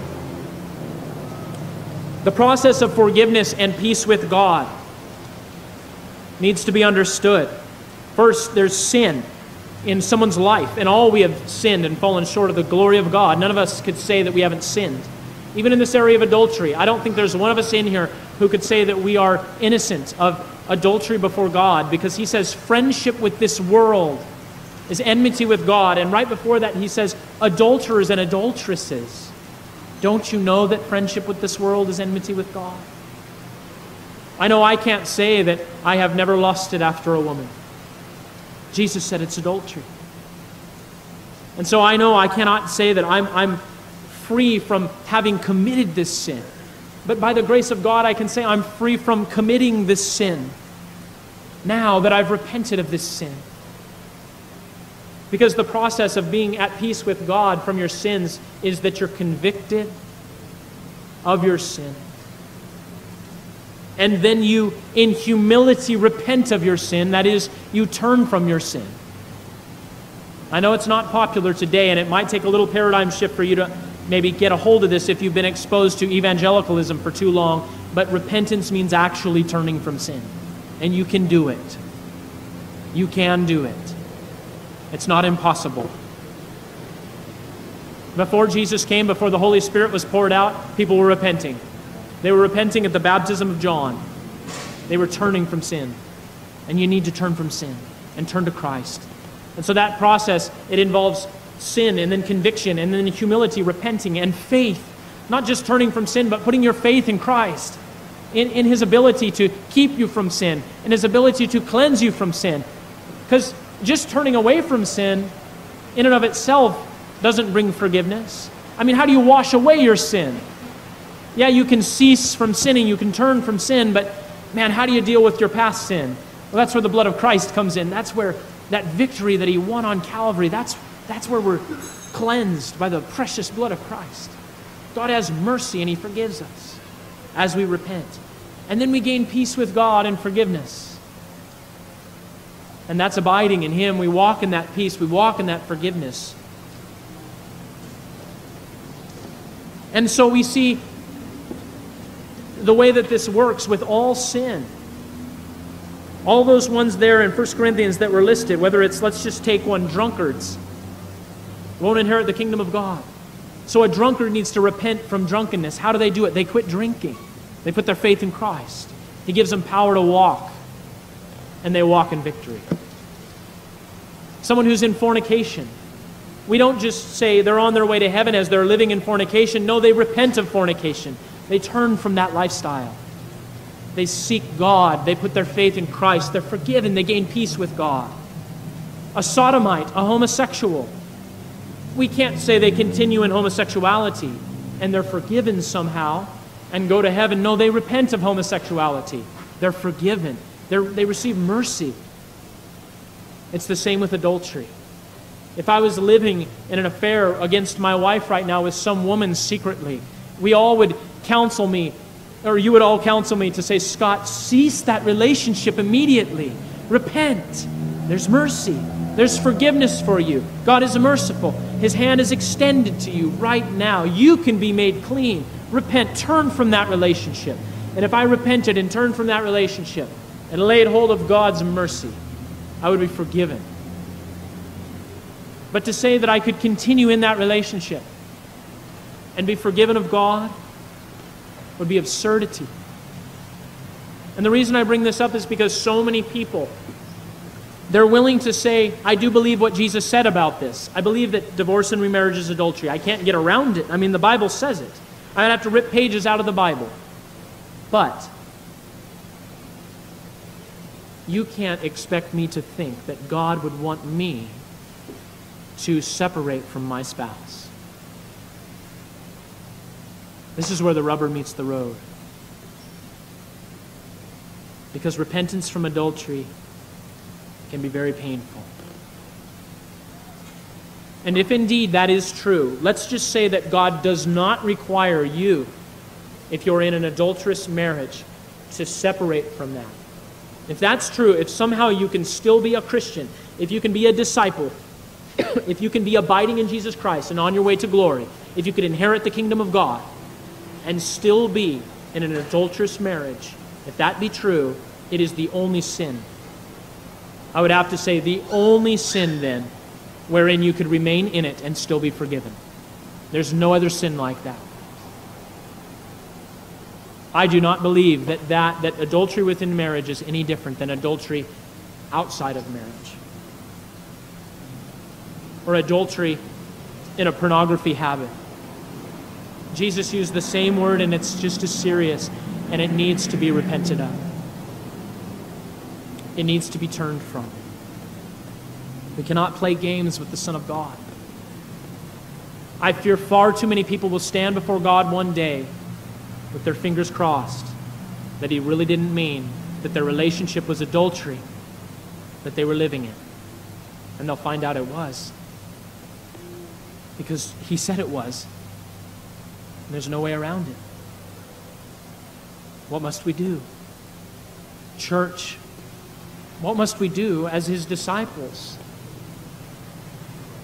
The process of forgiveness and peace with God needs to be understood. First, there's sin in someone's life, and all we have sinned and fallen short of the glory of God. None of us could say that we haven't sinned. Even in this area of adultery, I don't think there's one of us in here who could say that we are innocent of adultery before God because he says friendship with this world is enmity with God. And right before that, he says adulterers and adulteresses. Don't you know that friendship with this world is enmity with God? I know I can't say that I have never lusted after a woman. Jesus said it's adultery. And so I know I cannot say that I'm, I'm free from having committed this sin. But by the grace of God, I can say I'm free from committing this sin now that I've repented of this sin. Because the process of being at peace with God from your sins is that you're convicted of your sin. And then you, in humility, repent of your sin. That is, you turn from your sin. I know it's not popular today, and it might take a little paradigm shift for you to maybe get a hold of this if you've been exposed to evangelicalism for too long, but repentance means actually turning from sin. And you can do it. You can do it. It's not impossible. Before Jesus came, before the Holy Spirit was poured out, people were repenting. They were repenting at the baptism of John. They were turning from sin. And you need to turn from sin and turn to Christ. And so that process, it involves sin and then conviction and then humility, repenting, and faith. Not just turning from sin, but putting your faith in Christ, in, in his ability to keep you from sin, in his ability to cleanse you from sin. Because just turning away from sin, in and of itself, doesn't bring forgiveness. I mean, how do you wash away your sin? Yeah, you can cease from sinning, you can turn from sin, but man, how do you deal with your past sin? Well, that's where the blood of Christ comes in. That's where that victory that he won on Calvary, that's that's where we're cleansed by the precious blood of Christ. God has mercy and He forgives us as we repent. And then we gain peace with God and forgiveness. And that's abiding in Him. We walk in that peace, we walk in that forgiveness. And so we see the way that this works with all sin. All those ones there in 1 Corinthians that were listed, whether it's, let's just take one, drunkards won't inherit the kingdom of God. So a drunkard needs to repent from drunkenness. How do they do it? They quit drinking, they put their faith in Christ. He gives them power to walk, and they walk in victory. Someone who's in fornication. We don't just say they're on their way to heaven as they're living in fornication. No, they repent of fornication. They turn from that lifestyle. They seek God. They put their faith in Christ. They're forgiven. They gain peace with God. A sodomite, a homosexual, we can't say they continue in homosexuality and they're forgiven somehow and go to heaven. No, they repent of homosexuality. They're forgiven, they're, they receive mercy. It's the same with adultery. If I was living in an affair against my wife right now with some woman secretly, we all would counsel me, or you would all counsel me to say, Scott, cease that relationship immediately. Repent. There's mercy. There's forgiveness for you. God is merciful. His hand is extended to you right now. You can be made clean. Repent. Turn from that relationship. And if I repented and turned from that relationship and laid hold of God's mercy, I would be forgiven. But to say that I could continue in that relationship and be forgiven of God would be absurdity. And the reason I bring this up is because so many people they're willing to say, I do believe what Jesus said about this. I believe that divorce and remarriage is adultery. I can't get around it. I mean, the Bible says it. I'd have to rip pages out of the Bible. But you can't expect me to think that God would want me to separate from my spouse. This is where the rubber meets the road. Because repentance from adultery can be very painful. And if indeed that is true, let's just say that God does not require you, if you're in an adulterous marriage, to separate from that. If that's true, if somehow you can still be a Christian, if you can be a disciple, *coughs* if you can be abiding in Jesus Christ and on your way to glory, if you could inherit the kingdom of God and still be in an adulterous marriage, if that be true, it is the only sin. I would have to say the only sin then wherein you could remain in it and still be forgiven. There's no other sin like that. I do not believe that, that, that adultery within marriage is any different than adultery outside of marriage. Or adultery in a pornography habit. Jesus used the same word and it's just as serious and it needs to be repented of. It needs to be turned from. We cannot play games with the Son of God. I fear far too many people will stand before God one day with their fingers crossed that He really didn't mean that their relationship was adultery that they were living in. And they'll find out it was. Because He said it was. And there's no way around it. What must we do? Church, what must we do as His disciples?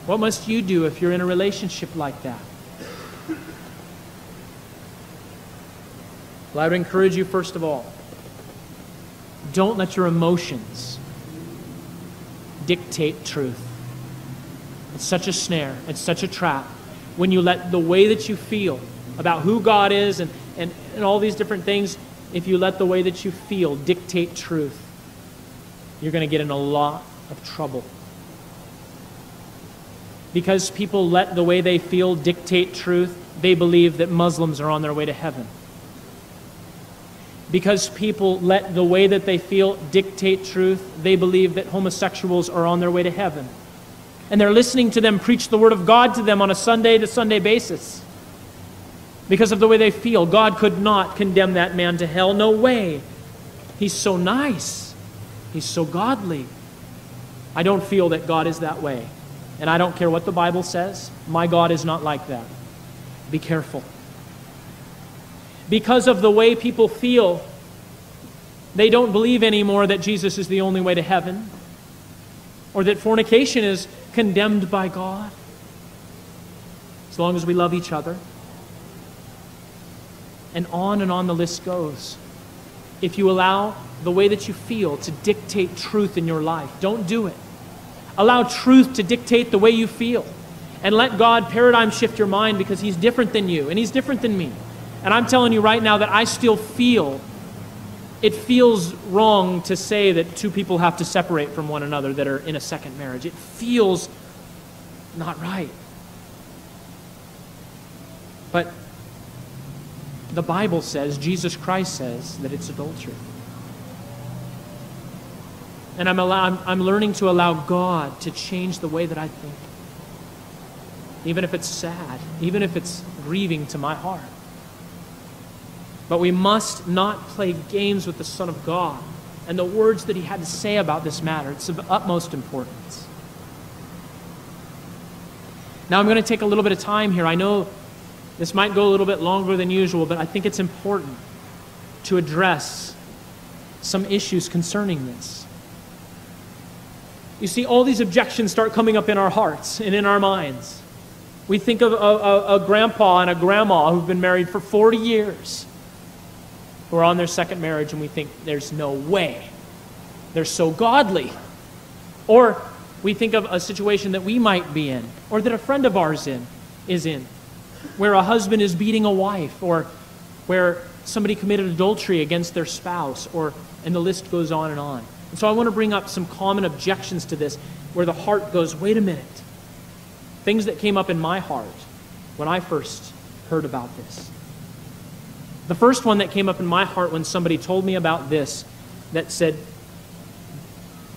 What must you do if you're in a relationship like that? Well, I would encourage you, first of all, don't let your emotions dictate truth. It's such a snare, it's such a trap. When you let the way that you feel about who God is and, and, and all these different things, if you let the way that you feel dictate truth, you're going to get in a lot of trouble. Because people let the way they feel dictate truth, they believe that Muslims are on their way to heaven. Because people let the way that they feel dictate truth, they believe that homosexuals are on their way to heaven. And they're listening to them preach the Word of God to them on a Sunday to Sunday basis. Because of the way they feel, God could not condemn that man to hell. No way. He's so nice. He's so godly. I don't feel that God is that way. And I don't care what the Bible says, my God is not like that. Be careful. Because of the way people feel, they don't believe anymore that Jesus is the only way to heaven or that fornication is condemned by God. As long as we love each other. And on and on the list goes. If you allow the way that you feel to dictate truth in your life, don't do it. Allow truth to dictate the way you feel. And let God paradigm shift your mind because He's different than you and He's different than me. And I'm telling you right now that I still feel it feels wrong to say that two people have to separate from one another that are in a second marriage. It feels not right. But the Bible says, Jesus Christ says, that it's adultery. And I'm, allow, I'm, I'm learning to allow God to change the way that I think. Even if it's sad, even if it's grieving to my heart. But we must not play games with the Son of God and the words that he had to say about this matter. It's of utmost importance. Now, I'm going to take a little bit of time here. I know this might go a little bit longer than usual, but I think it's important to address some issues concerning this. You see, all these objections start coming up in our hearts and in our minds. We think of a, a, a, grandpa and a grandma who've been married for 40 years, who are on their second marriage, and we think there's no way. They're so godly. Or we think of a situation that we might be in, or that a friend of ours in, is in. where a husband is beating a wife, or where somebody committed adultery against their spouse, or, and the list goes on and on. And so I want to bring up some common objections to this where the heart goes, wait a minute. Things that came up in my heart when I first heard about this. The first one that came up in my heart when somebody told me about this that said,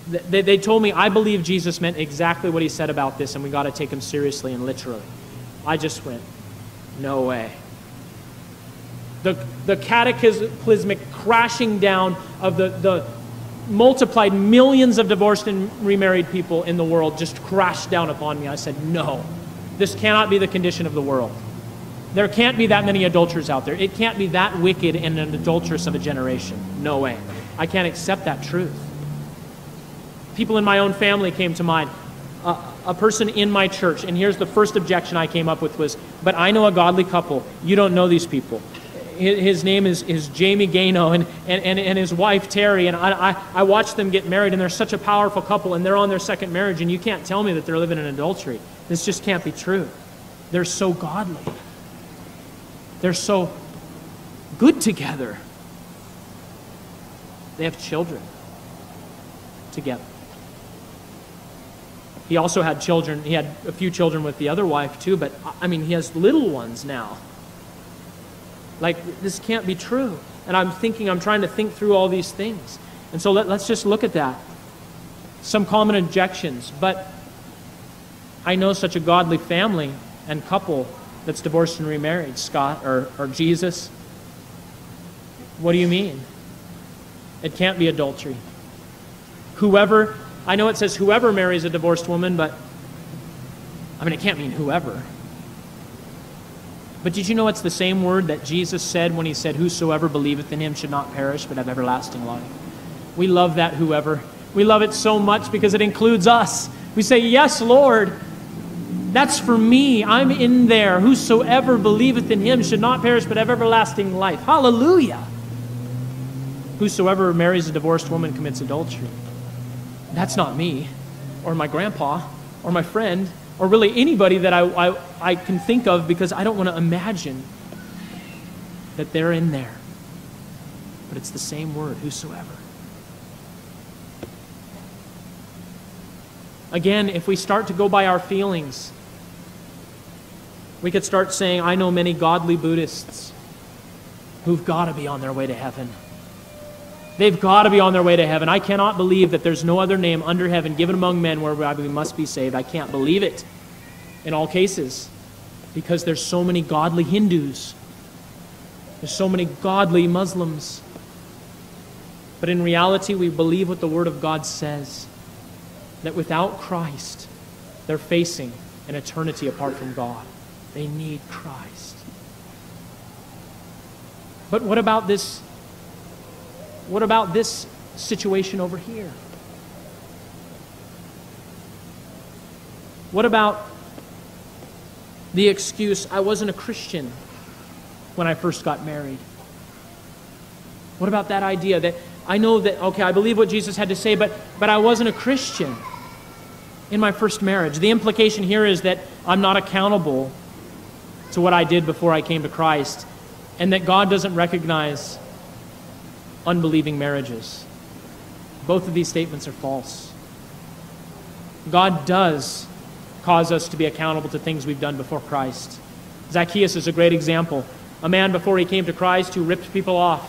they, told me, I believe Jesus meant exactly what he said about this, and we got to take him seriously and literally. I just went, no way. The, the cataclysmic crashing down of the, the multiplied millions of divorced and remarried people in the world just crashed down upon me. I said, no, this cannot be the condition of the world. There can't be that many adulterers out there. It can't be that wicked and an adulteress of a generation. No way. I can't accept that truth. People in my own family came to mind. Uh, a person in my church, and here's the first objection I came up with was, but I know a godly couple. You don't know these people. His name is, is Jamie Gano and, and, and, his wife Terry, and I, I, I watched them get married, and they're such a powerful couple, and they're on their second marriage, and you can't tell me that they're living in adultery. This just can't be true. They're so godly. They're so good together. They have children together. He also had children. He had a few children with the other wife, too, but I mean, he has little ones now. Like, this can't be true. And I'm thinking, I'm trying to think through all these things. And so let, us just look at that. Some common objections. But I know such a godly family and couple that's divorced and remarried, Scott or, or Jesus. What do you mean? It can't be adultery. Whoever, I know it says whoever marries a divorced woman, but I mean, it can't mean whoever. But did you know it's the same word that Jesus said when he said, Whosoever believeth in him should not perish, but have everlasting life? We love that whoever. We love it so much because it includes us. We say, Yes, Lord. That's for me. I'm in there. Whosoever believeth in him should not perish, but have everlasting life. Hallelujah. Whosoever marries a divorced woman commits adultery. That's not me, or my grandpa, or my friend, or really anybody that I, I, I can think of because I don't want to imagine that they're in there. But it's the same word, whosoever. Again, if we start to go by our feelings, we could start saying, I know many godly Buddhists who've got to be on their way to heaven. They've got to be on their way to heaven. I cannot believe that there's no other name under heaven given among men whereby we must be saved. I can't believe it in all cases because there's so many godly Hindus. There's so many godly Muslims. But in reality, we believe what the Word of God says that without Christ, they're facing an eternity apart from God. They need Christ. But what about this? What about this situation over here? What about the excuse, I wasn't a Christian when I first got married? What about that idea that I know that, okay, I believe what Jesus had to say, but, but I wasn't a Christian in my first marriage? The implication here is that I'm not accountable to what I did before I came to Christ, and that God doesn't recognize unbelieving marriages. Both of these statements are false. God does cause us to be accountable to things we've done before Christ. Zacchaeus is a great example. A man before he came to Christ who ripped people off.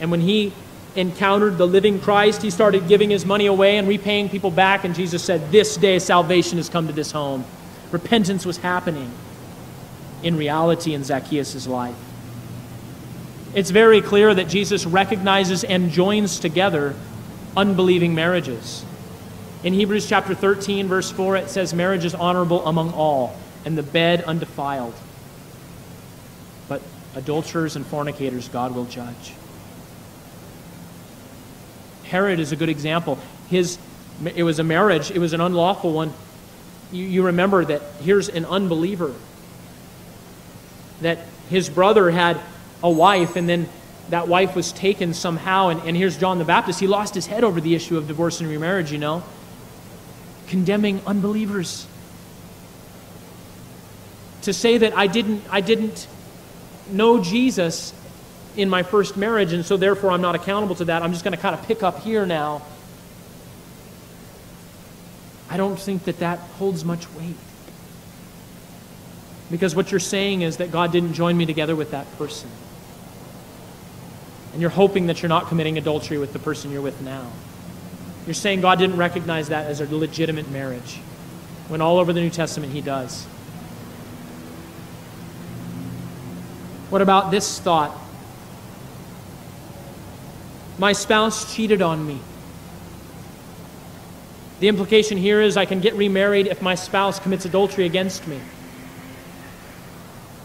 And when he encountered the living Christ, he started giving his money away and repaying people back. And Jesus said, This day salvation has come to this home. Repentance was happening in reality in Zacchaeus' life. It's very clear that Jesus recognizes and joins together unbelieving marriages. In Hebrews chapter 13, verse 4, it says, Marriage is honorable among all, and the bed undefiled. But adulterers and fornicators God will judge. Herod is a good example. His, it was a marriage, it was an unlawful one. You, you remember that here's an unbeliever that his brother had a wife and then that wife was taken somehow. And, and here's John the Baptist. He lost his head over the issue of divorce and remarriage, you know, condemning unbelievers to say that I didn't, I didn't know Jesus in my first marriage, and so therefore I'm not accountable to that. I'm just going to kind of pick up here now. I don't think that that holds much weight. Because what you're saying is that God didn't join me together with that person. And you're hoping that you're not committing adultery with the person you're with now. You're saying God didn't recognize that as a legitimate marriage, when all over the New Testament he does. What about this thought? My spouse cheated on me. The implication here is I can get remarried if my spouse commits adultery against me.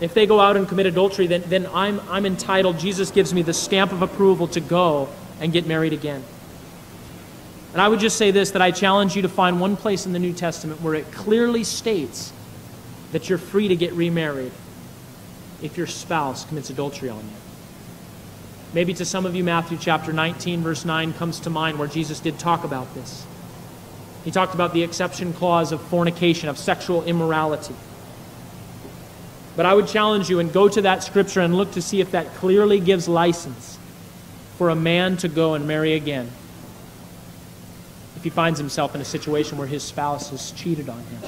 If they go out and commit adultery, then, then I'm, I'm entitled, Jesus gives me the stamp of approval to go and get married again. And I would just say this that I challenge you to find one place in the New Testament where it clearly states that you're free to get remarried if your spouse commits adultery on you. Maybe to some of you, Matthew chapter 19, verse 9 comes to mind where Jesus did talk about this. He talked about the exception clause of fornication, of sexual immorality. But I would challenge you and go to that scripture and look to see if that clearly gives license for a man to go and marry again if he finds himself in a situation where his spouse has cheated on him.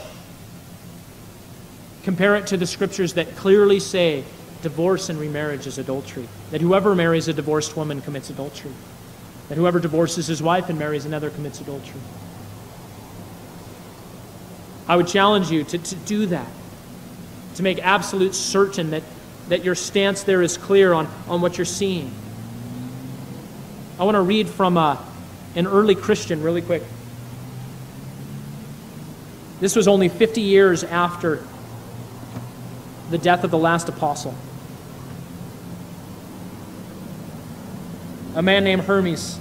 Compare it to the scriptures that clearly say divorce and remarriage is adultery, that whoever marries a divorced woman commits adultery, that whoever divorces his wife and marries another commits adultery. I would challenge you to, to do that, to make absolute certain that, that your stance there is clear on, on what you're seeing. I want to read from a, uh, an early Christian really quick. This was only 50 years after the death of the last apostle. A man named Hermas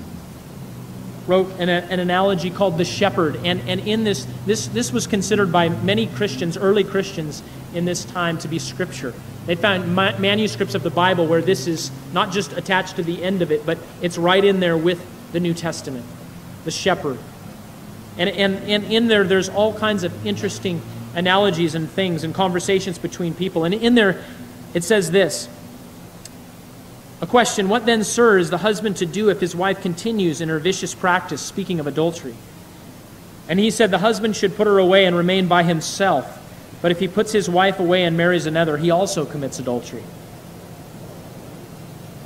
wrote an, an analogy called the shepherd. And, and in this, this, this was considered by many Christians, early Christians in this time, to be scripture. They found ma- manuscripts of the Bible where this is not just attached to the end of it, but it's right in there with the New Testament, the shepherd. And, and, and in there, there's all kinds of interesting analogies and things and conversations between people. And in there, it says this a question What then, sir, is the husband to do if his wife continues in her vicious practice, speaking of adultery? And he said, The husband should put her away and remain by himself. But if he puts his wife away and marries another, he also commits adultery.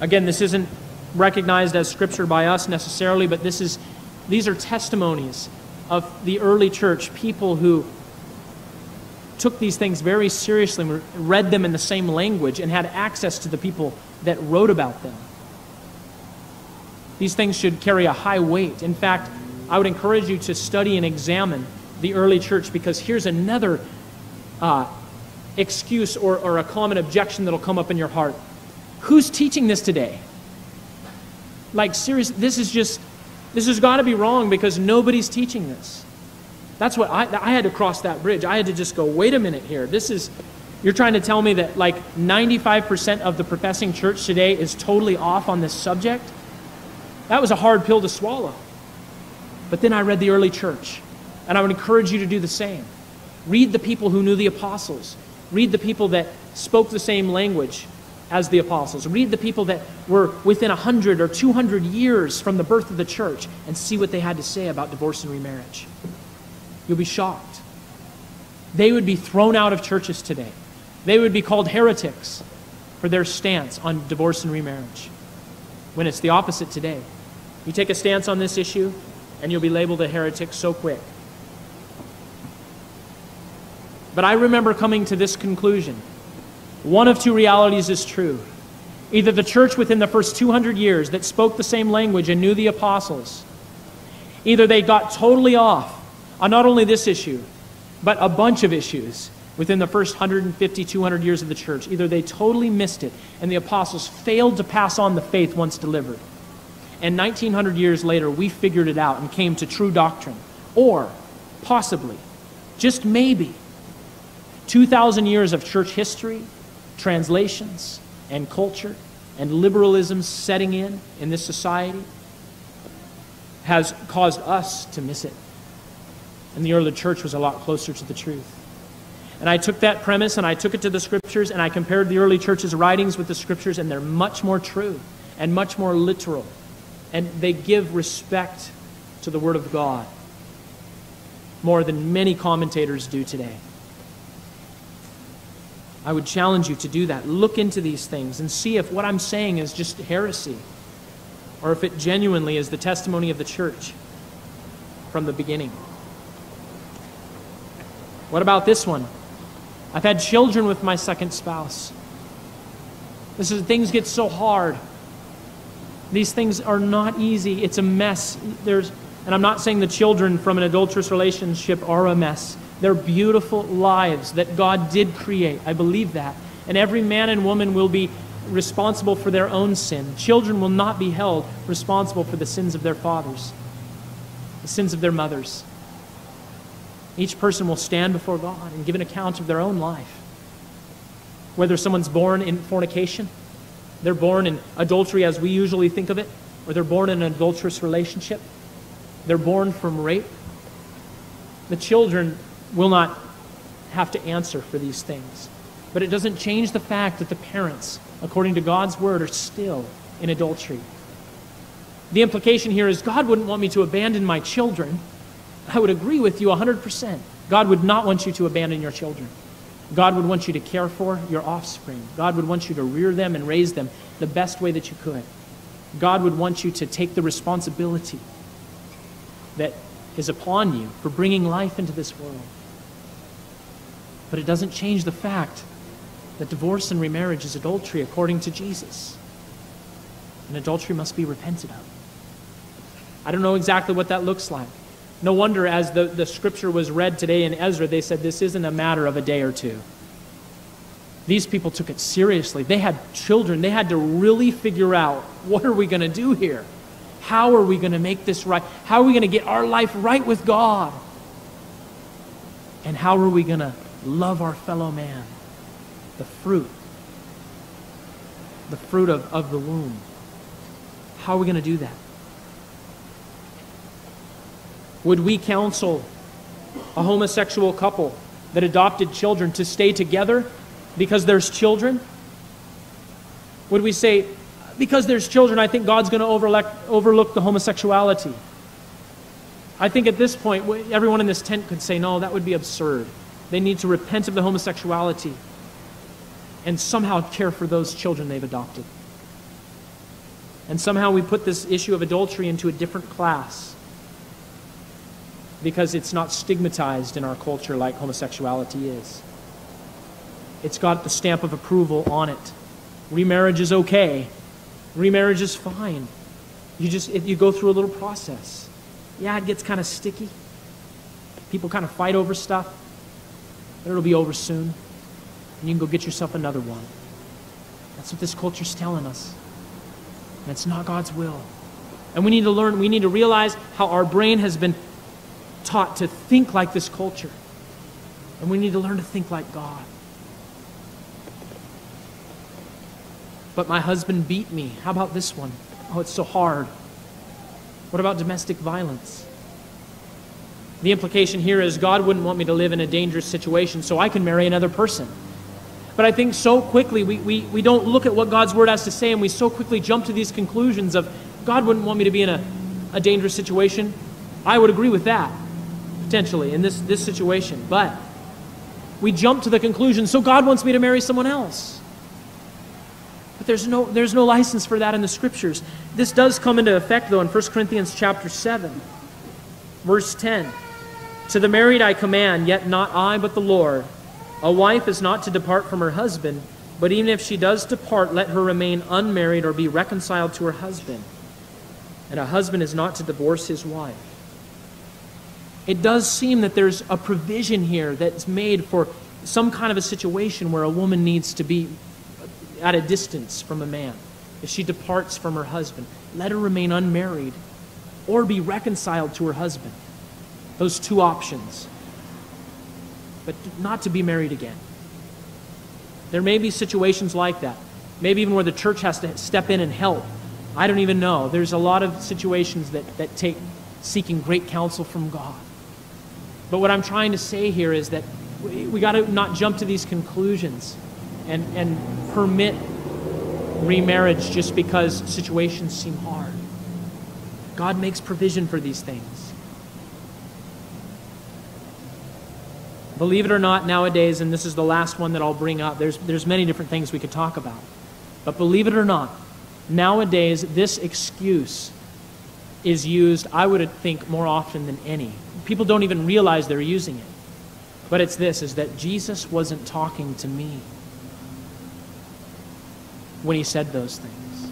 Again, this isn't recognized as scripture by us necessarily, but this is, these are testimonies of the early church, people who took these things very seriously, read them in the same language, and had access to the people that wrote about them. These things should carry a high weight. In fact, I would encourage you to study and examine the early church because here's another uh, excuse or, or a common objection that'll come up in your heart. Who's teaching this today? Like, seriously, this is just, this has got to be wrong because nobody's teaching this. That's what I, I had to cross that bridge. I had to just go, wait a minute here. This is, you're trying to tell me that like 95% of the professing church today is totally off on this subject? That was a hard pill to swallow. But then I read the early church, and I would encourage you to do the same. Read the people who knew the apostles, read the people that spoke the same language as the apostles, read the people that were within 100 or 200 years from the birth of the church, and see what they had to say about divorce and remarriage. You'll be shocked. They would be thrown out of churches today. They would be called heretics for their stance on divorce and remarriage. When it's the opposite today. You take a stance on this issue, and you'll be labeled a heretic so quick. But I remember coming to this conclusion. One of two realities is true. Either the church within the first 200 years that spoke the same language and knew the apostles, either they got totally off on not only this issue, but a bunch of issues within the first 150, 200 years of the church. Either they totally missed it and the apostles failed to pass on the faith once delivered. And 1900 years later, we figured it out and came to true doctrine. Or, possibly, just maybe, 2,000 years of church history, translations, and culture, and liberalism setting in in this society has caused us to miss it. And the early church was a lot closer to the truth. And I took that premise and I took it to the scriptures and I compared the early church's writings with the scriptures, and they're much more true and much more literal. And they give respect to the Word of God more than many commentators do today. I would challenge you to do that. Look into these things and see if what I'm saying is just heresy or if it genuinely is the testimony of the church from the beginning. What about this one? I've had children with my second spouse. This is things get so hard. These things are not easy. It's a mess. There's and I'm not saying the children from an adulterous relationship are a mess. They're beautiful lives that God did create. I believe that. And every man and woman will be responsible for their own sin. Children will not be held responsible for the sins of their fathers, the sins of their mothers. Each person will stand before God and give an account of their own life. Whether someone's born in fornication, they're born in adultery as we usually think of it, or they're born in an adulterous relationship, they're born from rape. The children will not have to answer for these things. But it doesn't change the fact that the parents, according to God's word, are still in adultery. The implication here is God wouldn't want me to abandon my children. I would agree with you 100%. God would not want you to abandon your children. God would want you to care for your offspring. God would want you to rear them and raise them the best way that you could. God would want you to take the responsibility that is upon you for bringing life into this world. But it doesn't change the fact that divorce and remarriage is adultery according to Jesus. And adultery must be repented of. I don't know exactly what that looks like. No wonder, as the, the scripture was read today in Ezra, they said this isn't a matter of a day or two. These people took it seriously. They had children. They had to really figure out what are we going to do here? How are we going to make this right? How are we going to get our life right with God? And how are we going to love our fellow man? The fruit. The fruit of, of the womb. How are we going to do that? Would we counsel a homosexual couple that adopted children to stay together because there's children? Would we say, because there's children, I think God's going to overlook, the homosexuality. I think at this point, everyone in this tent could say, no, that would be absurd. They need to repent of the homosexuality and somehow care for those children they've adopted. And somehow we put this issue of adultery into a different class because it's not stigmatized in our culture like homosexuality is. It's got the stamp of approval on it. Remarriage is okay. Remarriage is fine. You just you go through a little process. Yeah, it gets kind of sticky. People kind of fight over stuff. But it'll be over soon. And you can go get yourself another one. That's what this culture's telling us. And it's not God's will. And we need to learn, we need to realize how our brain has been taught to think like this culture. And we need to learn to think like God. But my husband beat me. How about this one? Oh, it's so hard. What about domestic violence? The implication here is God wouldn't want me to live in a dangerous situation so I can marry another person. But I think so quickly we, we, we don't look at what God's word has to say and we so quickly jump to these conclusions of God wouldn't want me to be in a, a dangerous situation. I would agree with that, potentially, in this, this situation. But we jump to the conclusion, so God wants me to marry someone else. But there's no, there's no license for that in the scriptures. This does come into effect, though, in 1 Corinthians chapter 7, verse 10. To the married I command, yet not I, but the Lord. A wife is not to depart from her husband, but even if she does depart, let her remain unmarried or be reconciled to her husband. And a husband is not to divorce his wife. It does seem that there's a provision here that's made for some kind of a situation where a woman needs to be at a distance from a man, if she departs from her husband, let her remain unmarried or be reconciled to her husband. Those two options. But not to be married again. There may be situations like that. Maybe even where the church has to step in and help. I don't even know. There's a lot of situations that, that take seeking great counsel from God. But what I'm trying to say here is that We, we got to not jump to these conclusions and, and permit remarriage just because situations seem hard. God makes provision for these things. Believe it or not, nowadays, and this is the last one that I'll bring up, there's, there's many different things we could talk about. But believe it or not, nowadays, this excuse is used, I would think, more often than any. People don't even realize they're using it. But it's this is that Jesus wasn't talking to me when he said those things.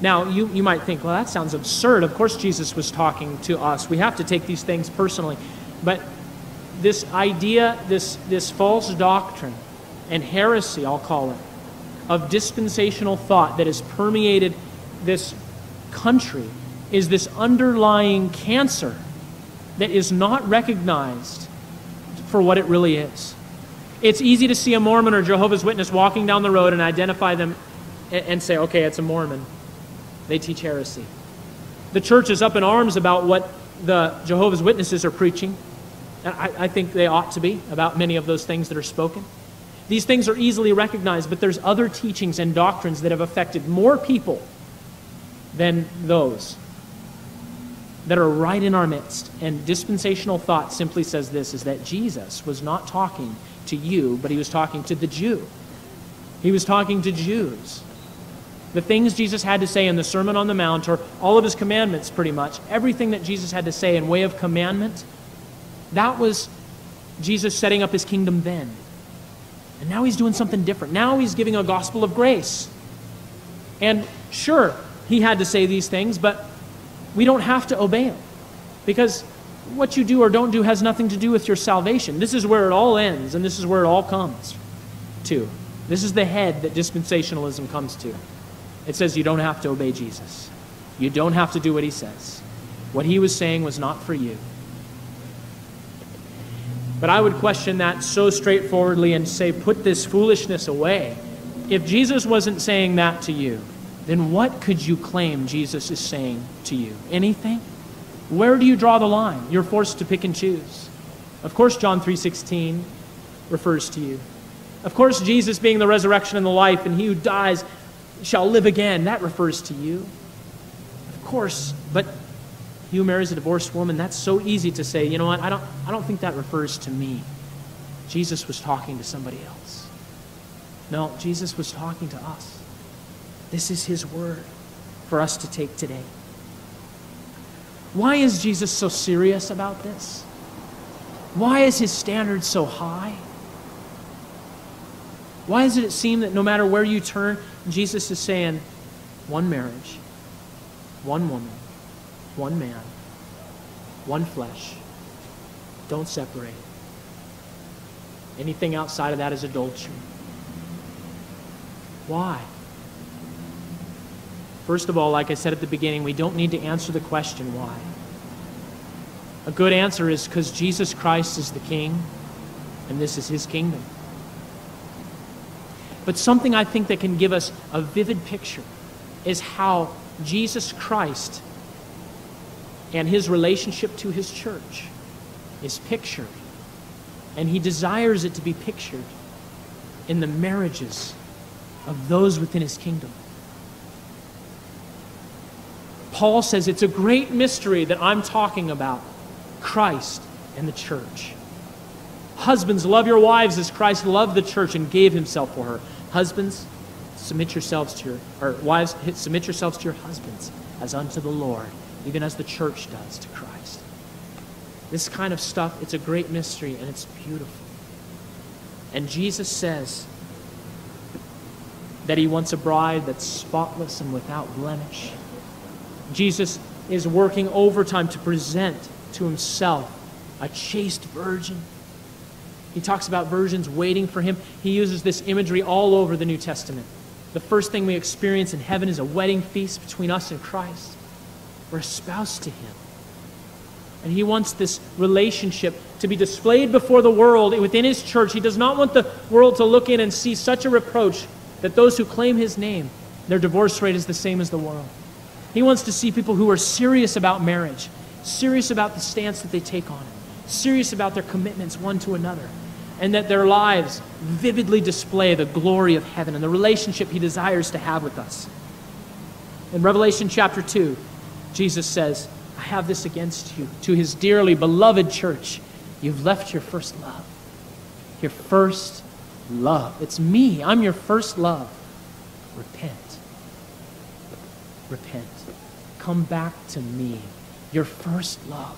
Now, you, you might think, well, that sounds absurd. Of course, Jesus was talking to us. We have to take these things personally. But this idea, this, this false doctrine and heresy, I'll call it, of dispensational thought that has permeated this country is this underlying cancer that is not recognized for what it really is. It's easy to see a Mormon or Jehovah's Witness walking down the road and identify them and say, okay, it's a Mormon. They teach heresy. The church is up in arms about what the Jehovah's Witnesses are preaching. And I, I think they ought to be about many of those things that are spoken. These things are easily recognized, but there's other teachings and doctrines that have affected more people than those that are right in our midst. And dispensational thought simply says this is that Jesus was not talking to you, but he was talking to the Jew. He was talking to Jews. The things Jesus had to say in the Sermon on the Mount, or all of his commandments pretty much, everything that Jesus had to say in way of commandment, that was Jesus setting up his kingdom then. And now he's doing something different. Now he's giving a gospel of grace. And sure, he had to say these things, but we don't have to obey him. Because what you do or don't do has nothing to do with your salvation. This is where it all ends, and this is where it all comes to. This is the head that dispensationalism comes to. It says you don't have to obey Jesus, you don't have to do what he says. What he was saying was not for you. But I would question that so straightforwardly and say, put this foolishness away. If Jesus wasn't saying that to you, then what could you claim Jesus is saying to you? Anything? Where do you draw the line? You're forced to pick and choose. Of course John 3:16 refers to you. Of course Jesus being the resurrection and the life and he who dies shall live again, that refers to you. Of course, but he who marries a divorced woman, that's so easy to say, you know what, I don't, I don't think that refers to me. Jesus was talking to somebody else. No, Jesus was talking to us. This is his word for us to take today. Why is Jesus so serious about this? Why is his standard so high? Why does it seem that no matter where you turn, Jesus is saying, one marriage, one woman, one man, one flesh. Don't separate. Anything outside of that is adultery. Why? First of all, like I said at the beginning, we don't need to answer the question why. A good answer is because Jesus Christ is the King, and this is his kingdom. But something I think that can give us a vivid picture is how Jesus Christ and his relationship to his church is pictured. And he desires it to be pictured in the marriages of those within his kingdom. Paul says it's a great mystery that I'm talking about Christ and the church. Husbands, love your wives as Christ loved the church and gave himself for her. Husbands, submit yourselves to your, or wives, submit yourselves to your husbands as unto the Lord even as the church does to Christ. This kind of stuff, it's a great mystery and it's beautiful. And Jesus says that he wants a bride that's spotless and without blemish. Jesus is working overtime to present to himself a chaste virgin. He talks about virgins waiting for him. He uses this imagery all over the New Testament. The first thing we experience in heaven is a wedding feast between us and Christ. We're espoused to Him. And He wants this relationship to be displayed before the world within His church. He does not want the world to look in and see such a reproach that those who claim His name, their divorce rate is the same as the world. He wants to see people who are serious about marriage, serious about the stance that they take on it. serious about their commitments one to another, and that their lives vividly display the glory of heaven and the relationship He desires to have with us. In Revelation chapter 2, Jesus says, I have this against you. To His dearly beloved church, you've left your first love. Your first love. It's me. I'm your first love. Repent. Repent. Come back to me, your first love.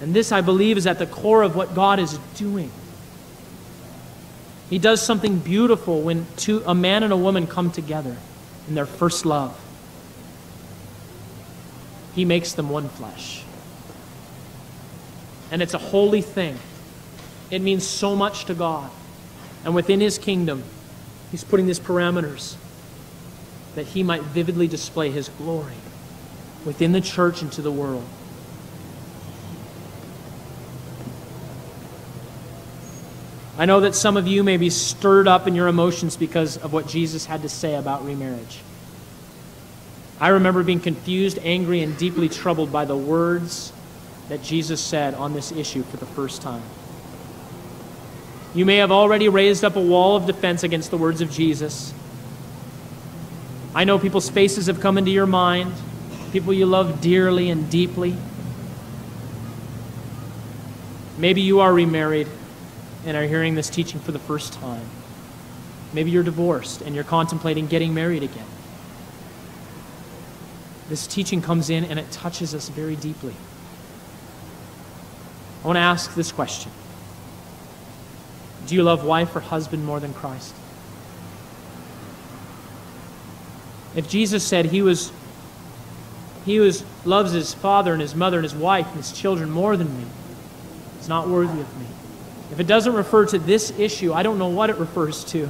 And this, I believe, is at the core of what God is doing. He does something beautiful when two, a man and a woman come together in their first love. He makes them one flesh. And it's a holy thing. It means so much to God. And within His kingdom, He's putting these parameters that He might vividly display His glory within the church and to the world. I know that some of you may be stirred up in your emotions because of what Jesus had to say about remarriage. I remember being confused, angry, and deeply troubled by the words that Jesus said on this issue for the first time. You may have already raised up a wall of defense against the words of Jesus. I know people's faces have come into your mind, people you love dearly and deeply. Maybe you are remarried and are hearing this teaching for the first time. Maybe you're divorced and you're contemplating getting married again. This teaching comes in and it touches us very deeply. I want to ask this question Do you love wife or husband more than Christ? If Jesus said he was he was loves his father and his mother and his wife and his children more than me, he's not worthy of me. If it doesn't refer to this issue, I don't know what it refers to.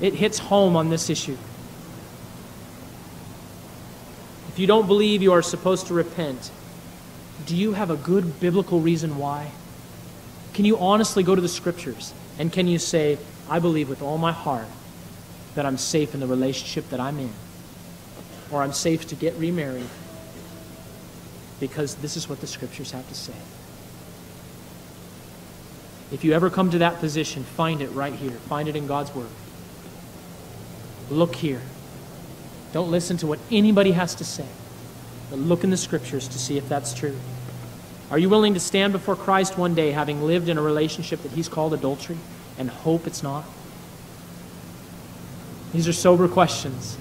It hits home on this issue. If you don't believe you are supposed to repent, do you have a good biblical reason why? Can you honestly go to the scriptures and can you say, I believe with all my heart that I'm safe in the relationship that I'm in? Or I'm safe to get remarried because this is what the scriptures have to say. If you ever come to that position, find it right here. Find it in God's Word. Look here. Don't listen to what anybody has to say, but look in the Scriptures to see if that's true. Are you willing to stand before Christ one day having lived in a relationship that He's called adultery and hope it's not? These are sober questions.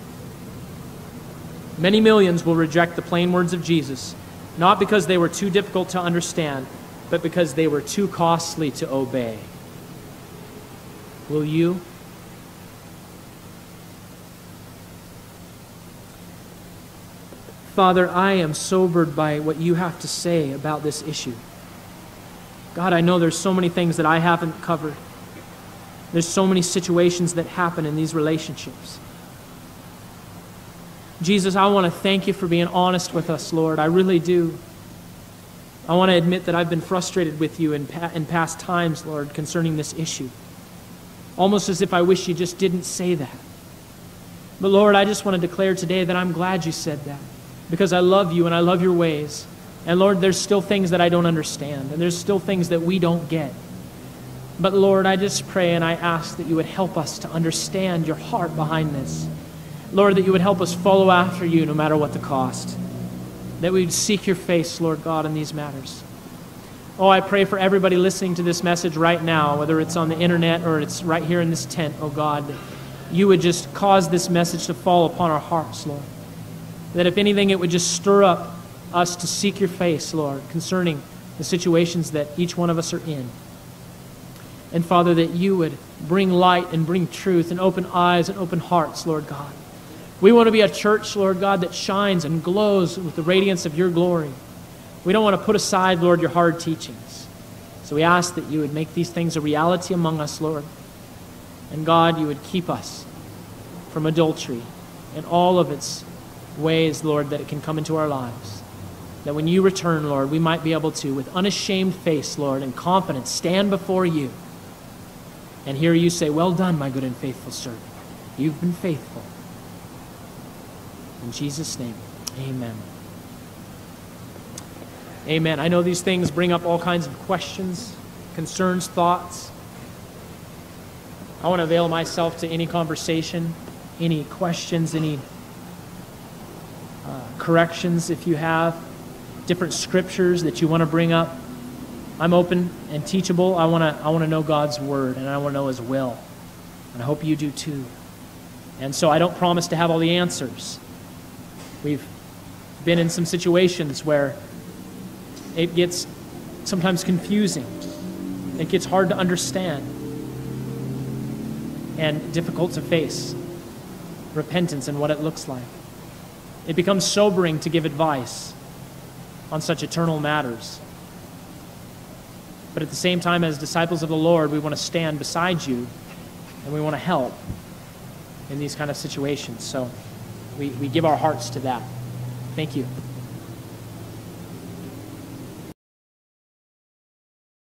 Many millions will reject the plain words of Jesus, not because they were too difficult to understand, but because they were too costly to obey. Will you? Father, I am sobered by what you have to say about this issue. God, I know there's so many things that I haven't covered. There's so many situations that happen in these relationships. Jesus, I want to thank you for being honest with us, Lord. I really do. I want to admit that I've been frustrated with you in, pa- in past times, Lord, concerning this issue. Almost as if I wish you just didn't say that. But Lord, I just want to declare today that I'm glad you said that because I love you and I love your ways. And Lord, there's still things that I don't understand, and there's still things that we don't get. But Lord, I just pray and I ask that you would help us to understand your heart behind this. Lord, that you would help us follow after you no matter what the cost that we would seek your face, Lord God, in these matters. Oh, I pray for everybody listening to this message right now, whether it's on the internet or it's right here in this tent, oh God, that you would just cause this message to fall upon our hearts, Lord. That if anything, it would just stir up us to seek your face, Lord, concerning the situations that each one of us are in. And Father, that you would bring light and bring truth and open eyes and open hearts, Lord God we want to be a church, Lord God, that shines and glows with the radiance of your glory. We don't want to put aside, Lord, your hard teachings. So we ask that you would make these things a reality among us, Lord. And God, you would keep us from adultery in all of its ways, Lord, that it can come into our lives. That when you return, Lord, we might be able to, with unashamed face, Lord, and confidence, stand before you and hear you say, Well done, my good and faithful servant. You've been faithful. In Jesus' name, amen. Amen. I know these things bring up all kinds of questions, concerns, thoughts. I want to avail myself to any conversation, any questions, any uh, corrections if you have, different scriptures that you want to bring up. I'm open and teachable. I want to I want to know God's word and I want to know his will. And I hope you do too. And so I don't promise to have all the answers. We've been in some situations where it gets sometimes confusing. It gets hard to understand and difficult to face repentance and what it looks like. It becomes sobering to give advice on such eternal matters. But at the same time, as disciples of the Lord, we want to stand beside you and we want to help in these kind of situations. So we, we give our hearts to that. Thank you.